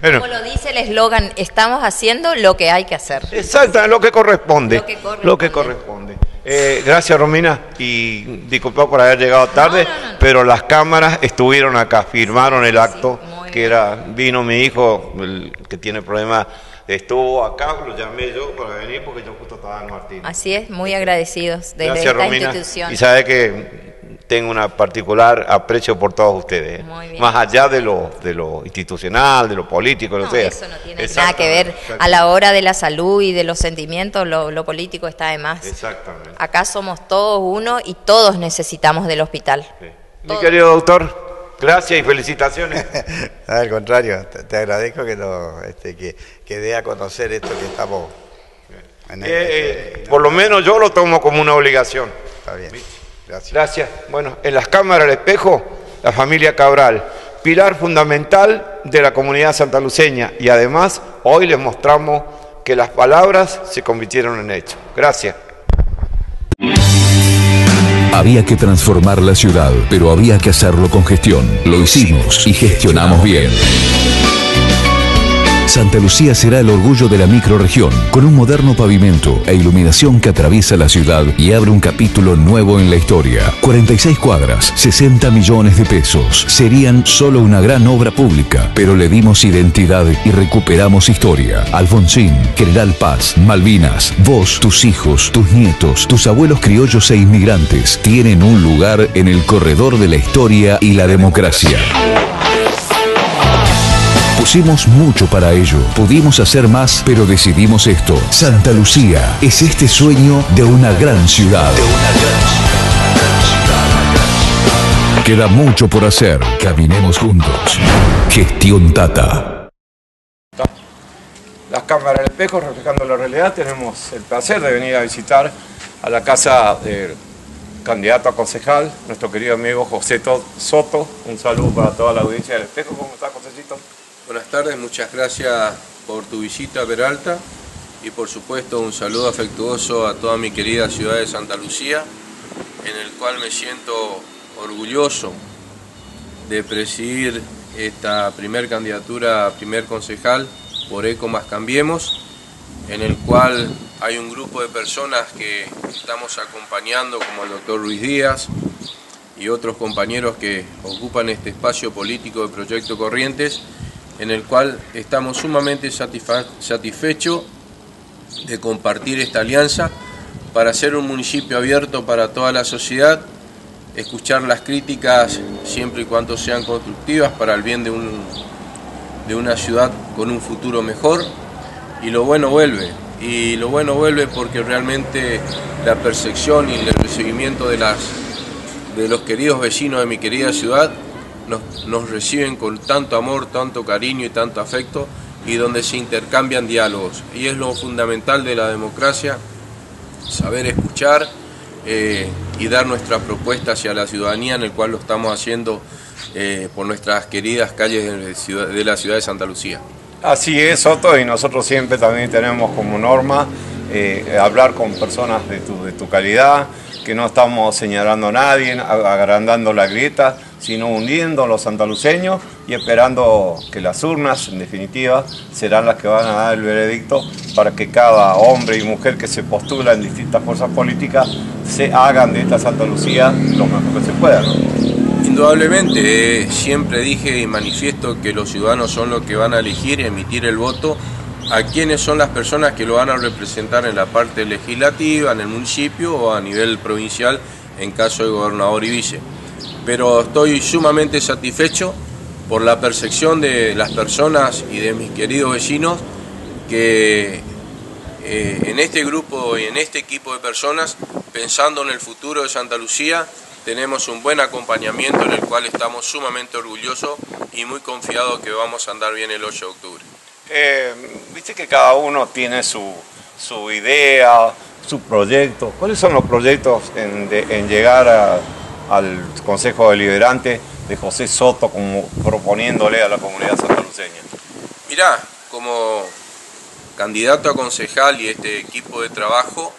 Bueno, Como lo dice el eslogan, estamos haciendo lo que hay que hacer. Exacto, lo que corresponde. Lo que corresponde. Lo que corresponde. Eh, gracias Romina y disculpa por haber llegado tarde, pero las cámaras estuvieron acá, firmaron el acto, que era, vino mi hijo, el que tiene problemas, estuvo acá, lo llamé yo para venir porque yo justo estaba en Martín. Así es, muy agradecidos desde Gracias esta Romina. institución. Y sabe que tengo una particular aprecio por todos ustedes, ¿eh? Muy bien. más allá de lo, de lo institucional, de lo político, lo No, sea. eso no tiene nada que ver. A la hora de la salud y de los sentimientos, lo, lo político está de más. Exactamente. Acá somos todos uno y todos necesitamos del hospital. Mi querido doctor, gracias y felicitaciones. Al contrario, te, te agradezco que, lo, este, que, que dé a conocer esto que estamos... en el- Eh, eh, por lo menos yo lo tomo como una obligación. Está bien. Gracias. Gracias. Bueno, en las cámaras al espejo, la familia Cabral, pilar fundamental de la comunidad santaluceña y además hoy les mostramos que las palabras se convirtieron en hechos. Gracias. Había que transformar la ciudad, pero había que hacerlo con gestión. Lo hicimos y gestionamos bien. Santa Lucía será el orgullo de la microrregión, con un moderno pavimento e iluminación que atraviesa la ciudad y abre un capítulo nuevo en la historia. 46 cuadras, 60 millones de pesos. Serían solo una gran obra pública, pero le dimos identidad y recuperamos historia. Alfonsín, General Paz, Malvinas, vos, tus hijos, tus nietos, tus abuelos criollos e inmigrantes tienen un lugar en el corredor de la historia y la democracia. Pusimos mucho para ello. Pudimos hacer más, pero decidimos esto. Santa Lucía es este sueño de una gran ciudad. Queda mucho por hacer. Caminemos juntos. Gestión Tata. Las cámaras del espejo reflejando la realidad, tenemos el placer de venir a visitar a la casa del candidato a concejal, nuestro querido amigo José To- Soto. Un saludo para toda la audiencia del espejo. ¿Cómo está, Josecito? Buenas tardes, muchas gracias por tu visita a Peralta y por supuesto un saludo afectuoso a toda mi querida ciudad de Santa Lucía, en el cual me siento orgulloso de presidir esta primer candidatura a primer concejal por Eco Más Cambiemos, en el cual hay un grupo de personas que estamos acompañando, como el doctor Ruiz Díaz y otros compañeros que ocupan este espacio político de Proyecto Corrientes, en el cual estamos sumamente satisfechos de compartir esta alianza para ser un municipio abierto para toda la sociedad, escuchar las críticas siempre y cuando sean constructivas para el bien de, un, de una ciudad con un futuro mejor y lo bueno vuelve. Y lo bueno vuelve porque realmente la percepción y el recibimiento de, las, de los queridos vecinos de mi querida ciudad nos, reciben con tanto amor, tanto cariño y tanto afecto y donde se intercambian diálogos. Y es lo fundamental de la democracia, saber escuchar eh, y dar nuestra propuesta hacia la ciudadanía, en el cual lo estamos haciendo eh, por nuestras queridas calles de la ciudad de Santa Lucía. Así es, Soto, y nosotros siempre también tenemos como norma eh, hablar con personas de tu, de tu calidad, que no estamos señalando a nadie, agrandando la grieta, sino uniendo a los andaluceños y esperando que las urnas, en definitiva, serán las que van a dar el veredicto para que cada hombre y mujer que se postula en distintas fuerzas políticas se hagan de esta Santa Lucía lo mejor que se pueda. Indudablemente, eh, siempre dije y manifiesto que los ciudadanos son los que van a elegir, emitir el voto a quiénes son las personas que lo van a representar en la parte legislativa, en el municipio o a nivel provincial en caso de gobernador y vice. Pero estoy sumamente satisfecho por la percepción de las personas y de mis queridos vecinos que eh, en este grupo y en este equipo de personas, pensando en el futuro de Santa Lucía, tenemos un buen acompañamiento en el cual estamos sumamente orgullosos y muy confiados que vamos a andar bien el 8 de octubre. Eh, Viste que cada uno tiene su, su, idea, su proyecto. ¿Cuáles son los proyectos en, en llegar a, al Consejo Deliberante de José Soto proponiéndole a la comunidad santaluceña? Mirá, como candidato a concejal y este equipo de trabajo,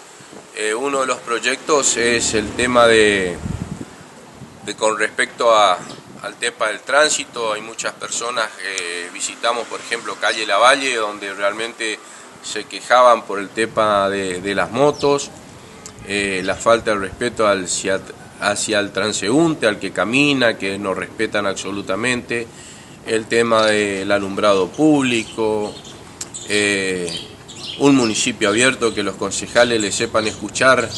eh, uno de los proyectos es el tema de, con respecto al tema del tránsito, hay muchas personas que visitamos, por ejemplo, calle Lavalle, donde realmente se quejaban por el tema de, las motos, eh, la falta de respeto hacia, hacia el transeúnte, al que camina, que no respetan absolutamente, el tema del alumbrado público, eh, un municipio abierto que los concejales le sepan escuchar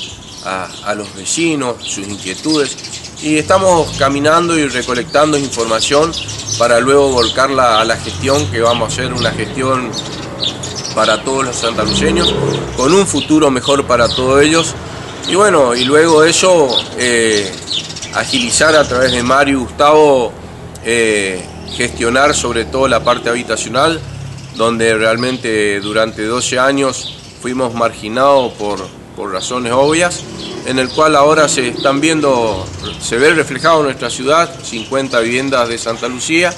a, a los vecinos, sus inquietudes y estamos caminando y recolectando información para luego volcarla a la gestión, que vamos a hacer una gestión para todos los santaluceños, con un futuro mejor para todos ellos. Y bueno, y luego eso, eh, agilizar a través de Mario y Gustavo, eh, gestionar sobre todo la parte habitacional, donde realmente durante 12 años fuimos marginados por, por razones obvias en el cual ahora se están viendo, se ve reflejado en nuestra ciudad, 50 viviendas de Santa Lucía.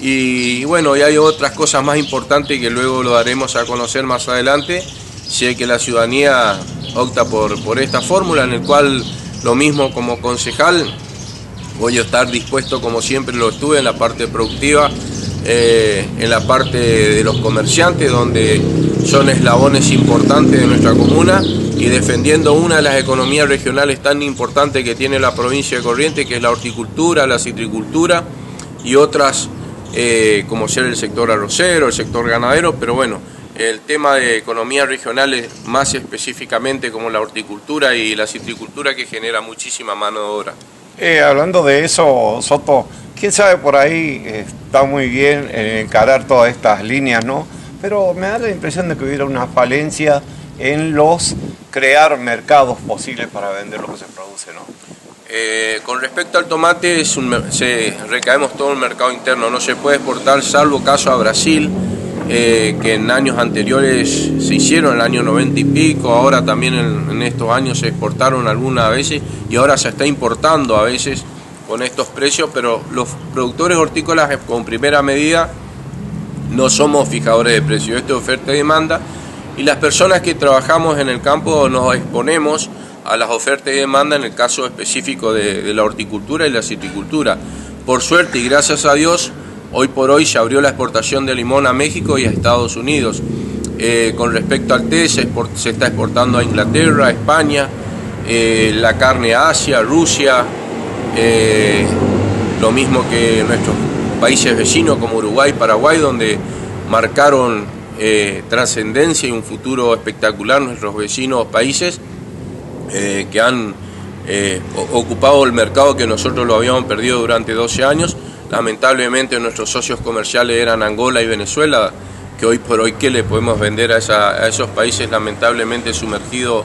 Y bueno, y hay otras cosas más importantes que luego lo daremos a conocer más adelante, si es que la ciudadanía opta por, por esta fórmula, en el cual lo mismo como concejal, voy a estar dispuesto como siempre lo estuve en la parte productiva, eh, en la parte de los comerciantes, donde son eslabones importantes de nuestra comuna y defendiendo una de las economías regionales tan importantes que tiene la provincia de Corrientes, que es la horticultura, la citricultura y otras eh, como ser el sector arrocero, el sector ganadero, pero bueno, el tema de economías regionales más específicamente como la horticultura y la citricultura que genera muchísima mano de obra. Eh, hablando de eso, Soto, quién sabe por ahí está muy bien encarar todas estas líneas, ¿no? Pero me da la impresión de que hubiera una falencia en los crear mercados posibles para vender lo que se produce, ¿no? Eh, con respecto al tomate, se, recaemos todo el mercado interno, no se puede exportar salvo caso a Brasil, eh, que en años anteriores se hicieron, en el año 90 y pico, ahora también en, estos años se exportaron algunas veces y ahora se está importando a veces con estos precios, pero los productores hortícolas con primera medida no somos fijadores de precios, esto es oferta y demanda y las personas que trabajamos en el campo nos exponemos a las ofertas y demanda en el caso específico de, la horticultura y la citricultura. Por suerte y gracias a Dios, hoy por hoy se abrió la exportación de limón a México y a Estados Unidos. Eh, con respecto al té, se, está exportando a Inglaterra, España, eh, la carne a Asia, Rusia, eh, lo mismo que nuestros países vecinos como Uruguay, Paraguay, donde marcaron trascendencia y un futuro espectacular nuestros vecinos países que han ocupado el mercado que nosotros lo habíamos perdido durante 12 años. Lamentablemente nuestros socios comerciales eran Angola y Venezuela, que hoy por hoy qué le podemos vender a, esos países lamentablemente sumergidos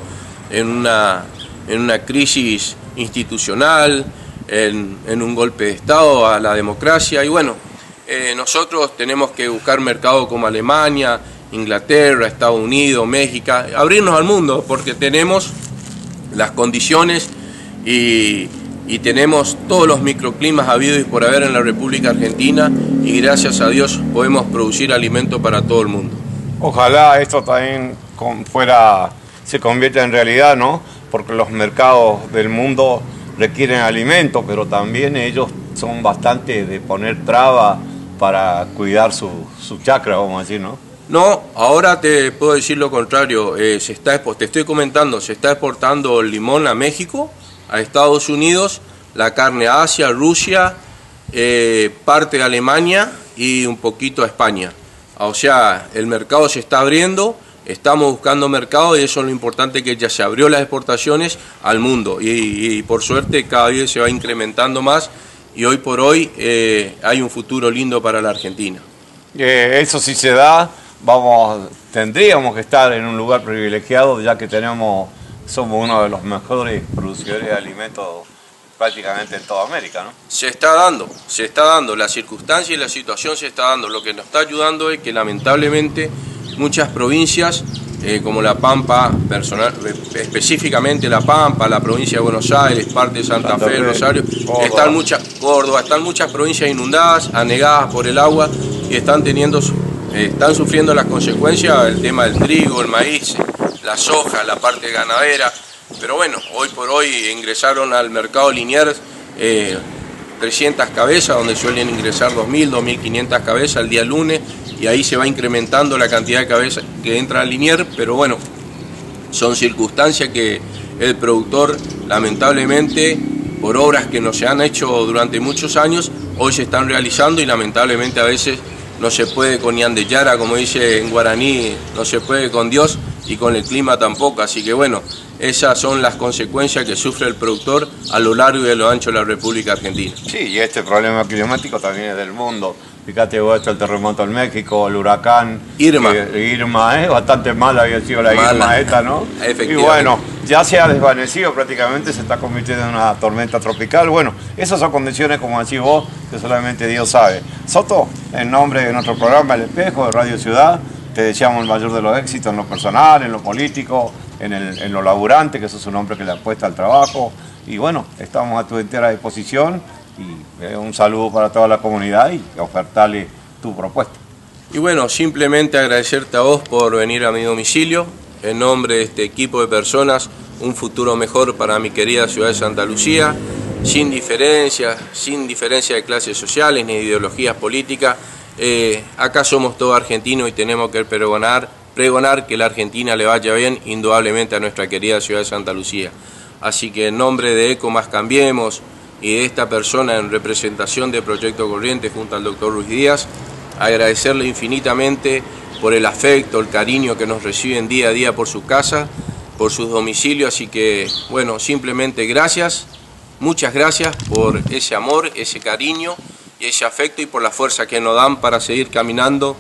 en una, en una crisis institucional, en, en un golpe de Estado a la democracia y bueno, eh, nosotros tenemos que buscar mercados como Alemania, Inglaterra, Estados Unidos, México, abrirnos al mundo porque tenemos las condiciones y, tenemos todos los microclimas habidos y por haber en la República Argentina y gracias a Dios podemos producir alimento para todo el mundo. Ojalá esto también fuera se convierta en realidad, ¿no? Porque los mercados del mundo requieren alimento, pero también ellos son bastante de poner trabas para cuidar su, su chakra, vamos a decir, ¿no? No, ahora te puedo decir lo contrario. eh, se está, te estoy comentando, se está exportando limón a México, a Estados Unidos, la carne a Asia, Rusia, eh, parte de Alemania y un poquito a España. O sea, el mercado se está abriendo, estamos buscando mercado y eso es lo importante que ya se abrió las exportaciones al mundo y, por suerte cada día se va incrementando más y hoy por hoy eh, hay un futuro lindo para la Argentina. Eh, eso sí se da, vamos, tendríamos que estar en un lugar privilegiado ya que tenemos, somos uno de los mejores productores de alimentos prácticamente en toda América, ¿no? Se está dando, se está dando, la circunstancia y la situación se está dando. Lo que nos está ayudando es que lamentablemente muchas provincias, eh, como La Pampa, personal, eh, específicamente La Pampa, la provincia de Buenos Aires, parte de Santa, Santa Fe, Fe, Rosario, Córdoba. están muchas, Córdoba, están muchas provincias inundadas, anegadas por el agua y están teniendo, eh, están sufriendo las consecuencias del tema del trigo, el maíz, la soja, la parte ganadera. Pero bueno, hoy por hoy ingresaron al mercado Liniers eh, 300 cabezas, donde suelen ingresar 2.000, 2.500 cabezas el día lunes, y ahí se va incrementando la cantidad de cabezas que entra al Linier, pero bueno, son circunstancias que el productor, lamentablemente, por obras que no se han hecho durante muchos años, hoy se están realizando y lamentablemente a veces no se puede con Yara, como dice en guaraní, no se puede con Dios y con el clima tampoco. Así que bueno, esas son las consecuencias que sufre el productor a lo largo y a lo ancho de la República Argentina. Sí, y este problema climático también es del mundo. Fíjate vos esto, el terremoto en México, el huracán. Irma. que- Irma, ¿eh? Bastante mala había sido la Mala. Irma esta, ¿no? Y Efectivamente. bueno, ya se ha desvanecido prácticamente, se está convirtiendo en una tormenta tropical. Bueno, esas son condiciones, como decís vos, que solamente Dios sabe. Soto, en nombre de nuestro programa El Espejo de Radio Ciudad, te deseamos el mayor de los éxitos en lo personal, en lo político, en, el- en lo laburante, que eso es un hombre que le apuesta al trabajo. Y bueno, estamos a tu entera disposición y eh, un saludo para toda la comunidad y ofertarle tu propuesta. Y bueno, simplemente agradecerte a vos por venir a mi domicilio. En nombre de este equipo de personas, un futuro mejor para mi querida ciudad de Santa Lucía, sin diferencias, sin diferencia de clases sociales ni de ideologías políticas. Eh, acá somos todos argentinos y tenemos que pregonar, pregonar que la Argentina le vaya bien, indudablemente a nuestra querida ciudad de Santa Lucía. Así que en nombre de Eco Más Cambiemos y de esta persona en representación de Proyecto Corriente junto al doctor Ruiz Díaz, agradecerle infinitamente por el afecto, el cariño que nos reciben día a día por su casa, por sus domicilios, así que bueno, simplemente gracias, muchas gracias por ese amor, ese cariño y ese afecto y por la fuerza que nos dan para seguir caminando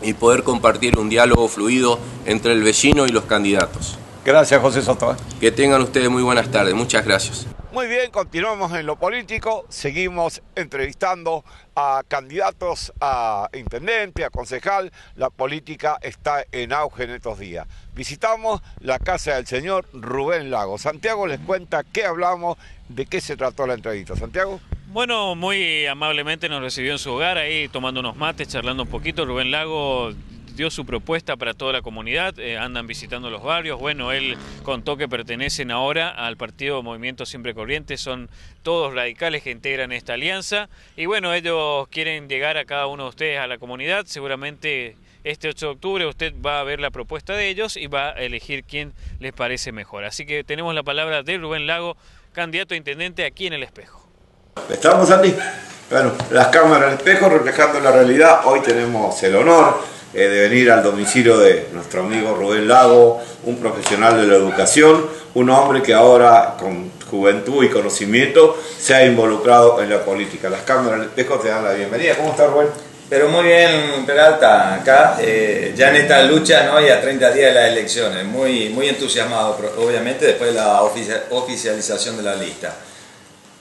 y poder compartir un diálogo fluido entre el vecino y los candidatos. Gracias, José Soto. Que tengan ustedes muy buenas tardes, muchas gracias. Muy bien, continuamos en lo político, seguimos entrevistando a candidatos a intendente, a concejal, la política está en auge en estos días. Visitamos la casa del señor Rubén Lago. Santiago les cuenta qué hablamos, de qué se trató la entrevista. Santiago. Bueno, muy amablemente nos recibió en su hogar, ahí tomando unos mates, charlando un poquito. Rubén Lago dio su propuesta para toda la comunidad, eh, andan visitando los barrios. Bueno, él contó que pertenecen ahora al partido Movimiento Siempre Corriente, son todos radicales que integran esta alianza. Y bueno, ellos quieren llegar a cada uno de ustedes a la comunidad. Seguramente este 8 de octubre usted va a ver la propuesta de ellos y va a elegir quién les parece mejor. Así que tenemos la palabra de Rubén Lago, candidato a intendente aquí en el espejo. ¿Estamos, Andy? Bueno, las cámaras del espejo reflejando la realidad. Hoy tenemos el honor eh, de venir al domicilio de nuestro amigo Rubén Lago, un profesional de la educación, un hombre que ahora con juventud y conocimiento se ha involucrado en la política. Las cámaras del espejo te dan la bienvenida. ¿Cómo estás, Rubén? Pero muy bien, Peralta, acá, eh, ya en esta lucha, ¿no? Y a 30 días de las elecciones, muy, muy entusiasmado, obviamente, después de la oficia- oficialización de la lista.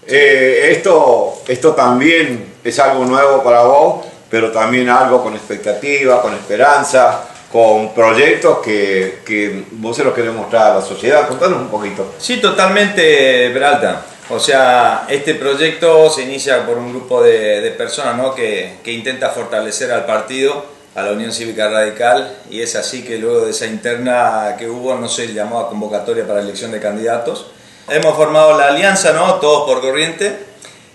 Eh, esto, esto también es algo nuevo para vos, pero también algo con expectativa, con esperanza, con proyectos que, que vos se los querés mostrar a la sociedad. Contanos un poquito. Sí, totalmente, Peralta. O sea, este proyecto se inicia por un grupo de, de personas ¿no? que, que intenta fortalecer al partido a la Unión Cívica Radical y es así que luego de esa interna que hubo no se llamó a convocatoria para elección de candidatos. Hemos formado la alianza, ¿no? Todos por corriente,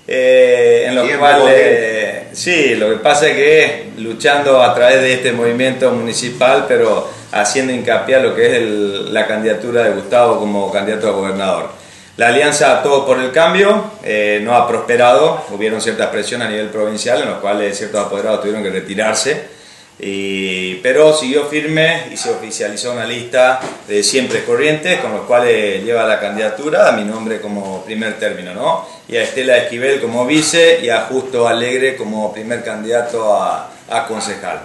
eh, en lo cual, eh, sí, lo que pasa es que luchando a través de este movimiento municipal, pero haciendo hincapié a lo que es la candidatura de Gustavo como candidato a gobernador. La alianza Todos por el Cambio eh, no ha prosperado, hubieron ciertas presiones a nivel provincial en los cuales ciertos apoderados tuvieron que retirarse pero siguió firme y se oficializó una lista de siempre corrientes con los cuales lleva la candidatura a mi nombre como primer término, ¿no? Y a Estela Esquivel como vice y a Justo Alegre como primer candidato a, concejal.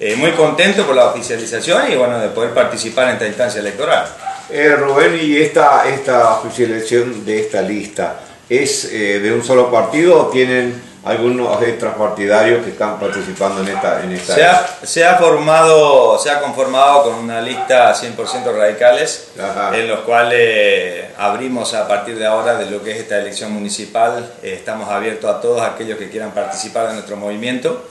Eh, muy contento por la oficialización y bueno, de poder participar en esta instancia electoral. Eh, Rubén, ¿y esta, esta oficialización de esta lista es eh, de un solo partido o tienen algunos extrapartidarios que están participando en esta... En esta se, ha, se, ha, formado, se ha conformado con una lista 100% radicales, en los cuales abrimos a partir de ahora de lo que es esta elección municipal, eh, estamos abiertos a todos aquellos que quieran participar de nuestro movimiento.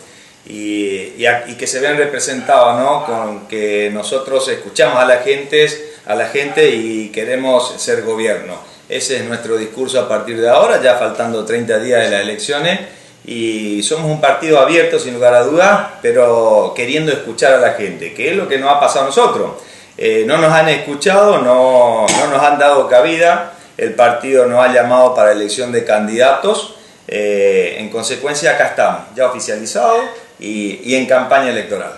Y, y, que se vean representados, ¿no? Con que nosotros escuchamos a la gente, a la gente y queremos ser gobierno. Ese es nuestro discurso a partir de ahora, ya faltando 30 días de las elecciones y somos un partido abierto sin lugar a dudas, pero queriendo escuchar a la gente, que es lo que nos ha pasado a nosotros. Eh, no nos han escuchado, no, no, nos han dado cabida, el partido nos ha llamado para elección de candidatos, eh, en consecuencia acá estamos, ya oficializados y, y en campaña electoral.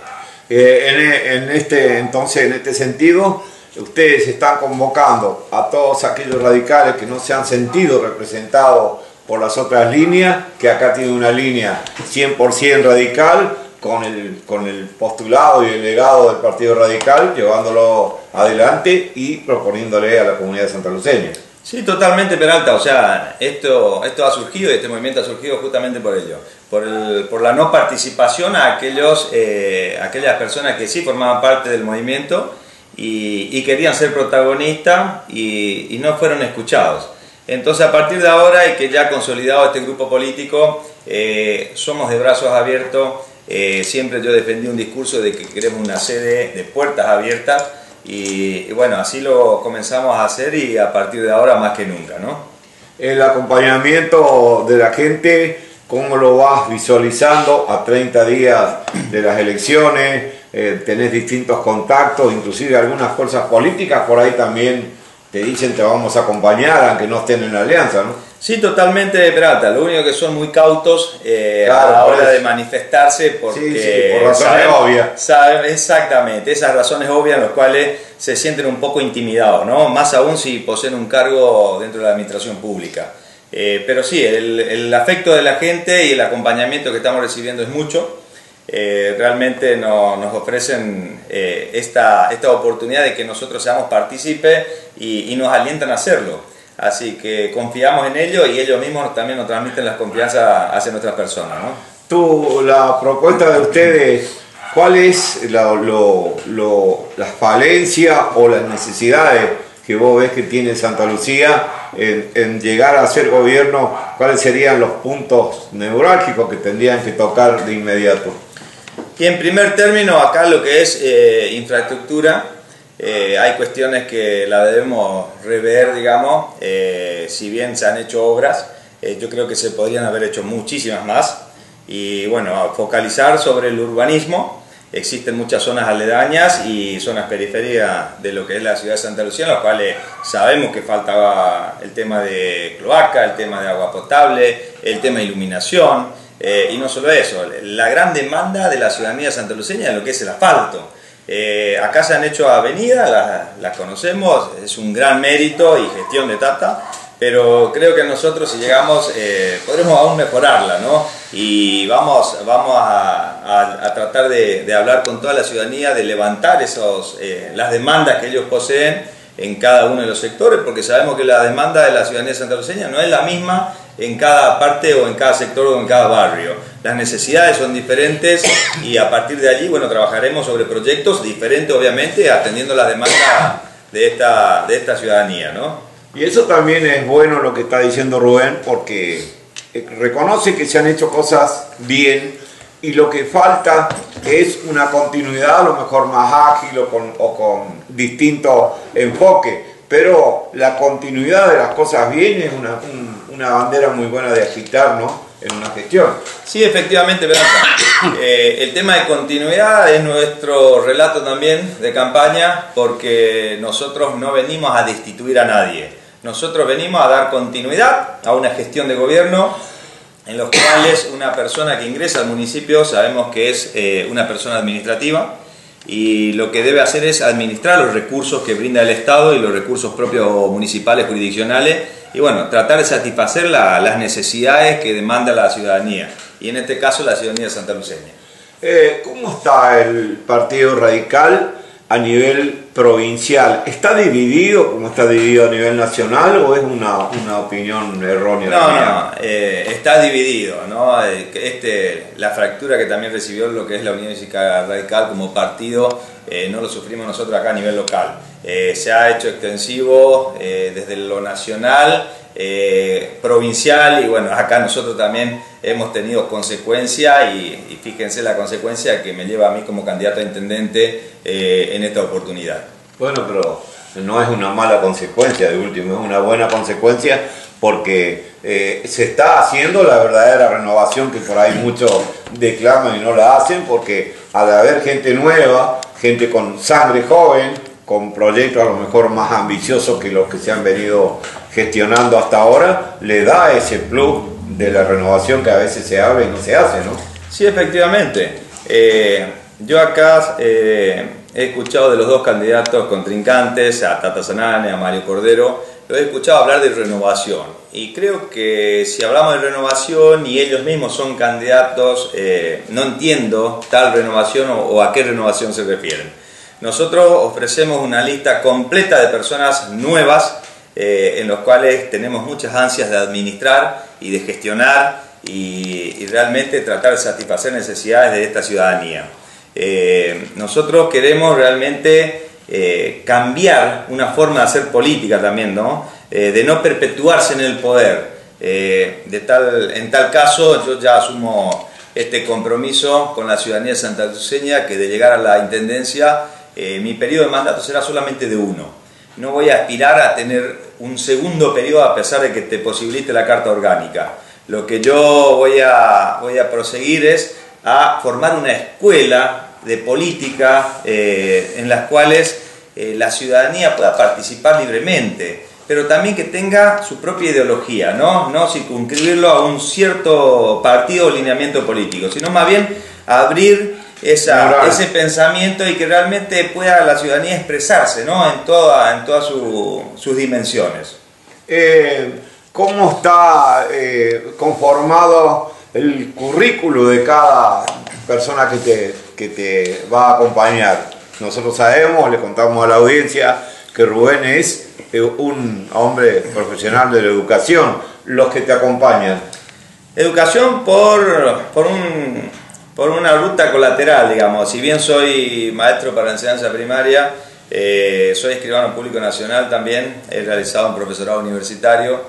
Eh, en, en, este, entonces, en este sentido, ustedes están convocando a todos aquellos radicales que no se han sentido representados por las otras líneas, que acá tiene una línea 100% radical, con el, con el postulado y el legado del Partido Radical, llevándolo adelante y proponiéndole a la comunidad de Santa Luceña. Sí, totalmente Peralta, o sea, esto, esto ha surgido, este movimiento ha surgido justamente por ello, por, el, por la no participación a aquellos, eh, aquellas personas que sí formaban parte del movimiento y, querían ser protagonistas y, y no fueron escuchados. Entonces, a partir de ahora y que ya ha consolidado este grupo político, eh, somos de brazos abiertos. Eh, siempre yo defendí un discurso de que queremos una sede de puertas abiertas y, bueno, así lo comenzamos a hacer y a partir de ahora más que nunca, ¿no? El acompañamiento de la gente, ¿cómo lo vas visualizando a 30 días de las elecciones? Eh, tenés distintos contactos, inclusive algunas fuerzas políticas por ahí también te dicen te vamos a acompañar aunque no estén en la alianza, ¿no? Sí, totalmente de Peralta. Lo único que son muy cautos eh, a la hora de manifestarse porque por razones obvias. exactamente, esas razones obvias en las cuales se sienten un poco intimidados, ¿no? Más aún si poseen un cargo dentro de la administración pública. Eh, pero sí, el, el afecto de la gente y el acompañamiento que estamos recibiendo es mucho. Eh, realmente nos ofrecen eh, esta, esta oportunidad de que nosotros seamos partícipes y, nos alientan a hacerlo. Así que confiamos en ellos y ellos mismos también nos transmiten la confianza hacia nuestras personas. Tú, la propuesta de ustedes, ¿cuál es la, lo, las falencias o las necesidades que vos ves que tiene Santa Lucía en, en, llegar a ser gobierno? ¿Cuáles serían los puntos neurálgicos que tendrían que tocar de inmediato? Y en primer término, acá lo que es eh, infraestructura, eh, hay cuestiones que la debemos rever, digamos, eh, si bien se han hecho obras, yo creo que se podrían haber hecho muchísimas más. Y bueno, focalizar sobre el urbanismo, existen muchas zonas aledañas y zonas periféricas de lo que es la ciudad de Santa Lucía, en las cuales sabemos que faltaba el tema de cloaca, el tema de agua potable, el tema de iluminación, eh, y no solo eso, la gran demanda de la ciudadanía santaluceña en lo que es el asfalto. Eh, acá se han hecho avenidas, las, conocemos, es un gran mérito y gestión de Tata, pero creo que nosotros si llegamos eh, podremos aún mejorarla, ¿no? Y vamos, vamos a, tratar de, hablar con toda la ciudadanía, de levantar esos, las demandas que ellos poseen en cada uno de los sectores, porque sabemos que la demanda de la ciudadanía santaluceña no es la misma en cada parte o en cada sector o en cada barrio. Las necesidades son diferentes y a partir de allí, bueno, trabajaremos sobre proyectos diferentes, obviamente, atendiendo las demandas de esta, de esta ciudadanía, ¿no? Y eso también es bueno lo que está diciendo Rubén, porque eh, reconoce que se han hecho cosas bien y lo que falta es una continuidad a lo mejor más ágil o con, o con distinto enfoque, pero la continuidad de las cosas bien es una, una bandera muy buena de agitar, ¿no? en una gestión. Sí, efectivamente, eh, el tema de continuidad es nuestro relato también de campaña porque nosotros no venimos a destituir a nadie. Nosotros venimos a dar continuidad a una gestión de gobierno en los cuales una persona que ingresa al municipio sabemos que es eh, una persona administrativa y lo que debe hacer es administrar los recursos que brinda el Estado y los recursos propios municipales jurisdiccionales y bueno, tratar de satisfacer las necesidades que demanda la ciudadanía y en este caso la ciudadanía de Santa Luceña. Eh, ¿Cómo está el Partido Radical a nivel provincial? ¿Está dividido como está dividido a nivel nacional o es una, una opinión errónea? No, no, eh, está dividido. ¿no? Eh, este, la fractura que también recibió lo que es la Unión Cívica Radical como partido eh, no lo sufrimos nosotros acá a nivel local. se ha hecho extensivo desde lo nacional eh, provincial y bueno, acá nosotros también hemos tenido consecuencia y, fíjense la consecuencia que me lleva a mí como candidato a intendente eh, en esta oportunidad. Bueno, pero no es una mala consecuencia, de último, es una buena consecuencia porque eh, se está haciendo la verdadera renovación que por ahí muchos declaman y no la hacen porque al haber gente nueva, gente con sangre joven, con proyectos a lo mejor más ambiciosos que los que se han venido gestionando hasta ahora, le da ese plus de la renovación que a veces se habla y no se hace, ¿no? Sí, efectivamente. Eh, yo acá eh, he escuchado de los dos candidatos contrincantes, a Tata Sanane, a Mario Cordero, lo he escuchado hablar de renovación. Y creo que si hablamos de renovación y ellos mismos son candidatos, eh, no entiendo tal renovación o a qué renovación se refieren. Nosotros ofrecemos una lista completa de personas nuevas eh, en los cuales tenemos muchas ansias de administrar y de gestionar y, realmente tratar de satisfacer necesidades de esta ciudadanía. Eh, nosotros queremos realmente eh, cambiar una forma de hacer política también, ¿no? de no perpetuarse en el poder. de tal, en tal caso, yo ya asumo este compromiso con la ciudadanía santatuceña que de llegar a la intendencia eh, mi periodo de mandato será solamente de uno. No voy a aspirar a tener un segundo periodo a pesar de que te posibilite la carta orgánica. Lo que yo voy a, voy a proseguir es a formar una escuela de política eh, en las cuales eh, la ciudadanía pueda participar libremente, pero también que tenga su propia ideología, no, no circunscribirlo a un cierto partido o lineamiento político, sino más bien abrir ese pensamiento y que realmente pueda la ciudadanía expresarse ¿no? en, toda, en todas sus dimensiones. Eh, ¿Cómo está eh, conformado el currículo de cada persona que te, que te va a acompañar? Nosotros sabemos, le contamos a la audiencia que Rubén es eh, un hombre profesional de la educación. Los que te acompañan. Educación por, por un por una ruta colateral, digamos. Si bien soy maestro para enseñanza primaria, eh, soy escribano público nacional también, he realizado un profesorado universitario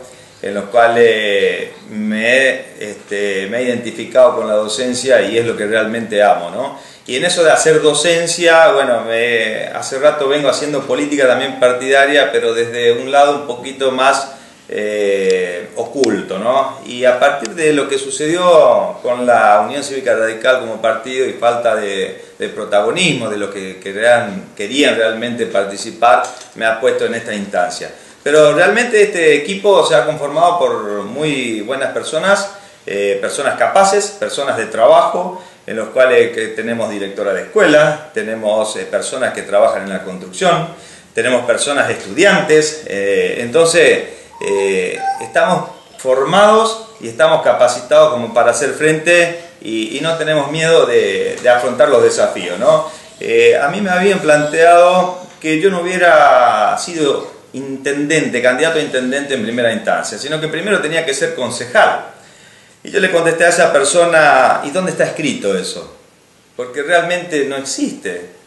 en los cuales me, este, me he identificado con la docencia y es lo que realmente amo, ¿no? Y en eso de hacer docencia, bueno, me, hace rato vengo haciendo política también partidaria, pero desde un lado un poquito más eh, oculto, ¿no? Y a partir de lo que sucedió con la Unión Cívica Radical como partido y falta de, protagonismo de los que querían, realmente participar, me ha puesto en esta instancia. Pero realmente este equipo se ha conformado por muy buenas personas, eh, personas capaces, personas de trabajo, en los cuales tenemos directora de escuela, tenemos eh, personas que trabajan en la construcción, tenemos personas estudiantes, entonces eh, estamos formados y estamos capacitados como para hacer frente y, no tenemos miedo de, afrontar los desafíos. ¿no? A mí me habían planteado que yo no hubiera sido intendente, candidato a intendente en primera instancia, sino que primero tenía que ser concejal. Y yo le contesté a esa persona, ¿y dónde está escrito eso? Porque realmente no existe.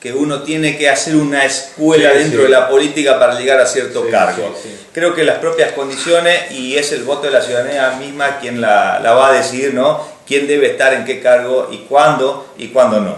que uno tiene que hacer una escuela Sí, dentro sí. de la política para llegar a cierto Sí, cargo. Creo que las propias condiciones y es el voto de la ciudadanía misma quien la, la va a decidir, ¿no? Quién debe estar en qué cargo y cuándo y cuándo no.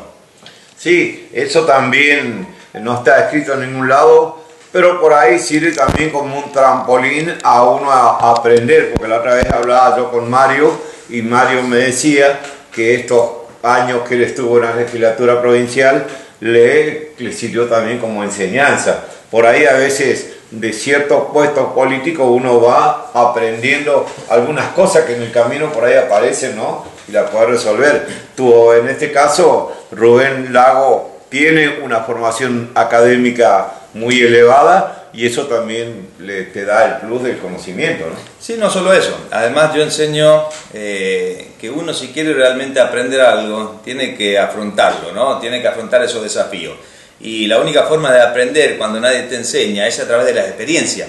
Sí, eso también no está escrito en ningún lado, pero por ahí sirve también como un trampolín a uno a, aprender, porque la otra vez hablaba yo con Mario y Mario me decía que estos años que él estuvo en la legislatura provincial le, le sirvió también como enseñanza. Por ahí a veces de ciertos puestos políticos uno va aprendiendo algunas cosas que en el camino por ahí aparecen, ¿no? Y la puede resolver. Tú, en este caso, Rubén Lago tiene una formación académica muy elevada y eso también le, te da el plus del conocimiento, ¿no? Sí, no solo eso. Además yo enseño eh, que uno si quiere realmente aprender algo, tiene que afrontarlo, ¿no? Tiene que afrontar esos desafíos. Y la única forma de aprender cuando nadie te enseña es a través de la experiencia.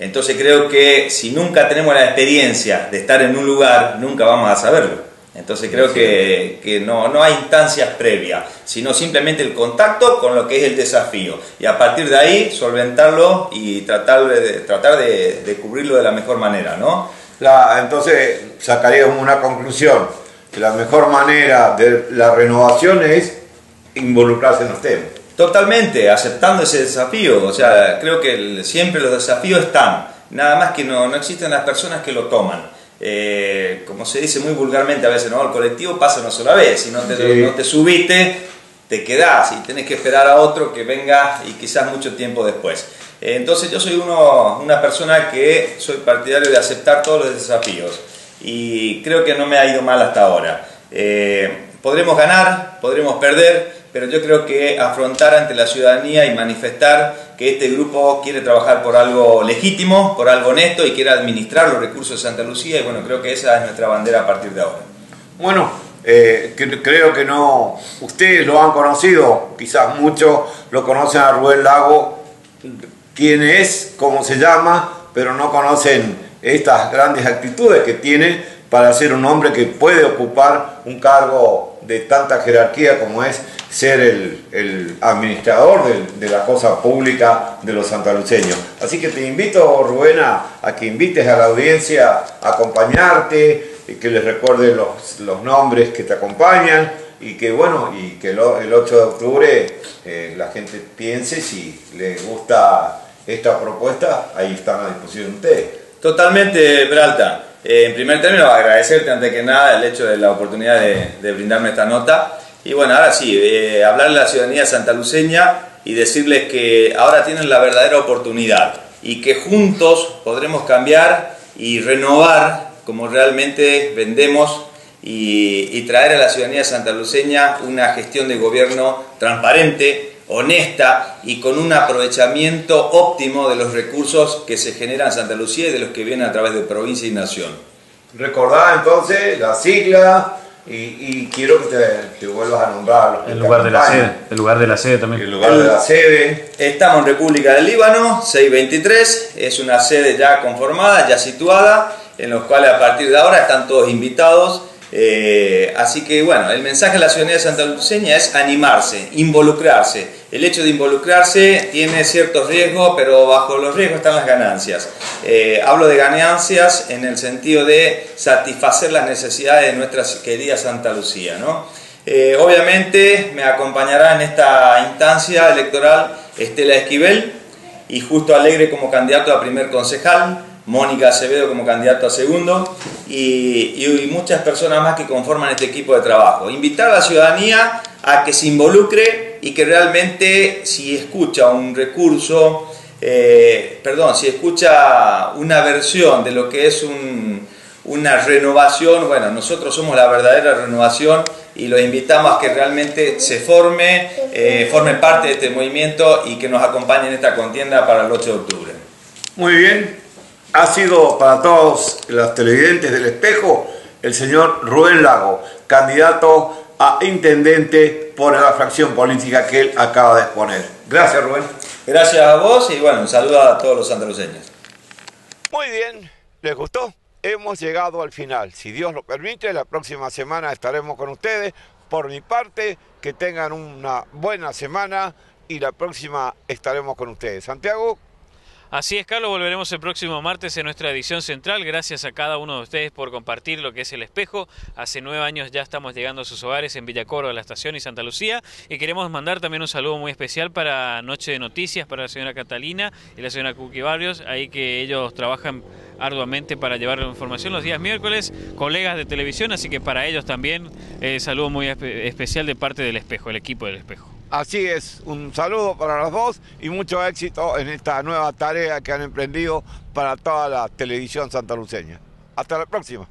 Entonces creo que si nunca tenemos la experiencia de estar en un lugar, nunca vamos a saberlo. Entonces creo que, que no, no hay instancias previas, sino simplemente el contacto con lo que es el desafío. Y a partir de ahí solventarlo y tratar de, tratar de, de cubrirlo de la mejor manera, ¿no? La, entonces sacaríamos una conclusión, que la mejor manera de la renovación es involucrarse en los temas. Totalmente, aceptando ese desafío. O sea, creo que el- siempre los desafíos están. Nada más que no, no existen las personas que lo toman. Eh, como se dice muy vulgarmente a veces, ¿no? El colectivo pasa una sola vez. Si no te, Sí. no te subiste, te quedás y tenés que esperar a otro que venga y quizás mucho tiempo después. Eh, entonces yo soy uno, una persona que soy partidario de aceptar todos los desafíos y creo que no me ha ido mal hasta ahora. Eh, podremos ganar, podremos perder, pero yo creo que afrontar ante la ciudadanía y manifestar que este grupo quiere trabajar por algo legítimo, por algo honesto y quiere administrar los recursos de Santa Lucía y bueno, creo que esa es nuestra bandera a partir de ahora. Bueno, eh, cre- creo que no, ustedes lo han conocido, quizás muchos lo conocen a Rubén Lago, quién es, cómo se llama, pero no conocen estas grandes actitudes que tiene para ser un hombre que puede ocupar un cargo de tanta jerarquía como es ser el, el administrador del- de, la cosa pública de los santaluceños. Así que te invito, Rubén, a, que invites a la audiencia a acompañarte, y que les recuerdes los, los nombres que te acompañan y que bueno, y que el 8 de octubre eh, la gente piense si les gusta esta propuesta, ahí están a disposición de ustedes. Totalmente, Peralta. Eh, en primer término, agradecerte antes que nada el hecho de la oportunidad de, brindarme esta nota. Y bueno, ahora sí, eh, hablarle a la ciudadanía santaluceña y decirles que ahora tienen la verdadera oportunidad y que juntos podremos cambiar y renovar como realmente vendemos y, y traer a la ciudadanía santaluceña una gestión de gobierno transparente, honesta y con un aprovechamiento óptimo de los recursos que se generan en Santa Lucía y de los que vienen a través de provincia y nación. Recordá entonces la sigla y, y quiero que te, te vuelvas a nombrar. El lugar de la sede, el lugar de la sede también. El lugar de la sede. Estamos en República del Líbano, 623, es una sede ya conformada, ya situada, en los cuales a partir de ahora están todos invitados. Eh, así que bueno, el mensaje a la ciudadanía santaluceña es animarse, involucrarse. El hecho de involucrarse tiene ciertos riesgos, pero bajo los riesgos están las ganancias. Eh, hablo de ganancias en el sentido de satisfacer las necesidades de nuestra querida Santa Lucía, ¿no? Eh, obviamente me acompañará en esta instancia electoral Estela Esquivel y Justo Alegre como candidato a primer concejal, Mónica Acevedo como candidato a segundo y, y muchas personas más que conforman este equipo de trabajo. Invitar a la ciudadanía a que se involucre y que realmente si escucha un recurso, eh, perdón, si escucha una versión de lo que es un, una renovación, bueno, nosotros somos la verdadera renovación y los invitamos a que realmente se forme, eh, forme parte de este movimiento y que nos acompañe en esta contienda para el 8 de octubre. Muy bien, ha sido para todos los televidentes del espejo el señor Rubén Lago, candidato a intendente por la fracción política que él acaba de exponer. Gracias Rubén. Gracias a vos y bueno, un saludo a todos los santaluceños. Muy bien, ¿les gustó? Hemos llegado al final. Si Dios lo permite, la próxima semana estaremos con ustedes Por mi parte, que tengan una buena semana y la próxima estaremos con ustedes. Santiago. Así es, Carlos, volveremos el próximo martes en nuestra edición central. Gracias a cada uno de ustedes por compartir lo que es el espejo. Hace nueve años ya estamos llegando a sus hogares en Villacoro, la estación y Santa Lucía. Y queremos mandar también un saludo muy especial para Noche de Noticias, para la señora Catalina y la señora Cookie Barrios, ahí que ellos trabajan arduamente para llevar la información los días miércoles, colegas de televisión, así que para ellos también eh, saludo muy especial de parte del espejo, el equipo del espejo. Así es, un saludo para los dos y mucho éxito en esta nueva tarea que han emprendido para toda la televisión santaluceña. Hasta la próxima.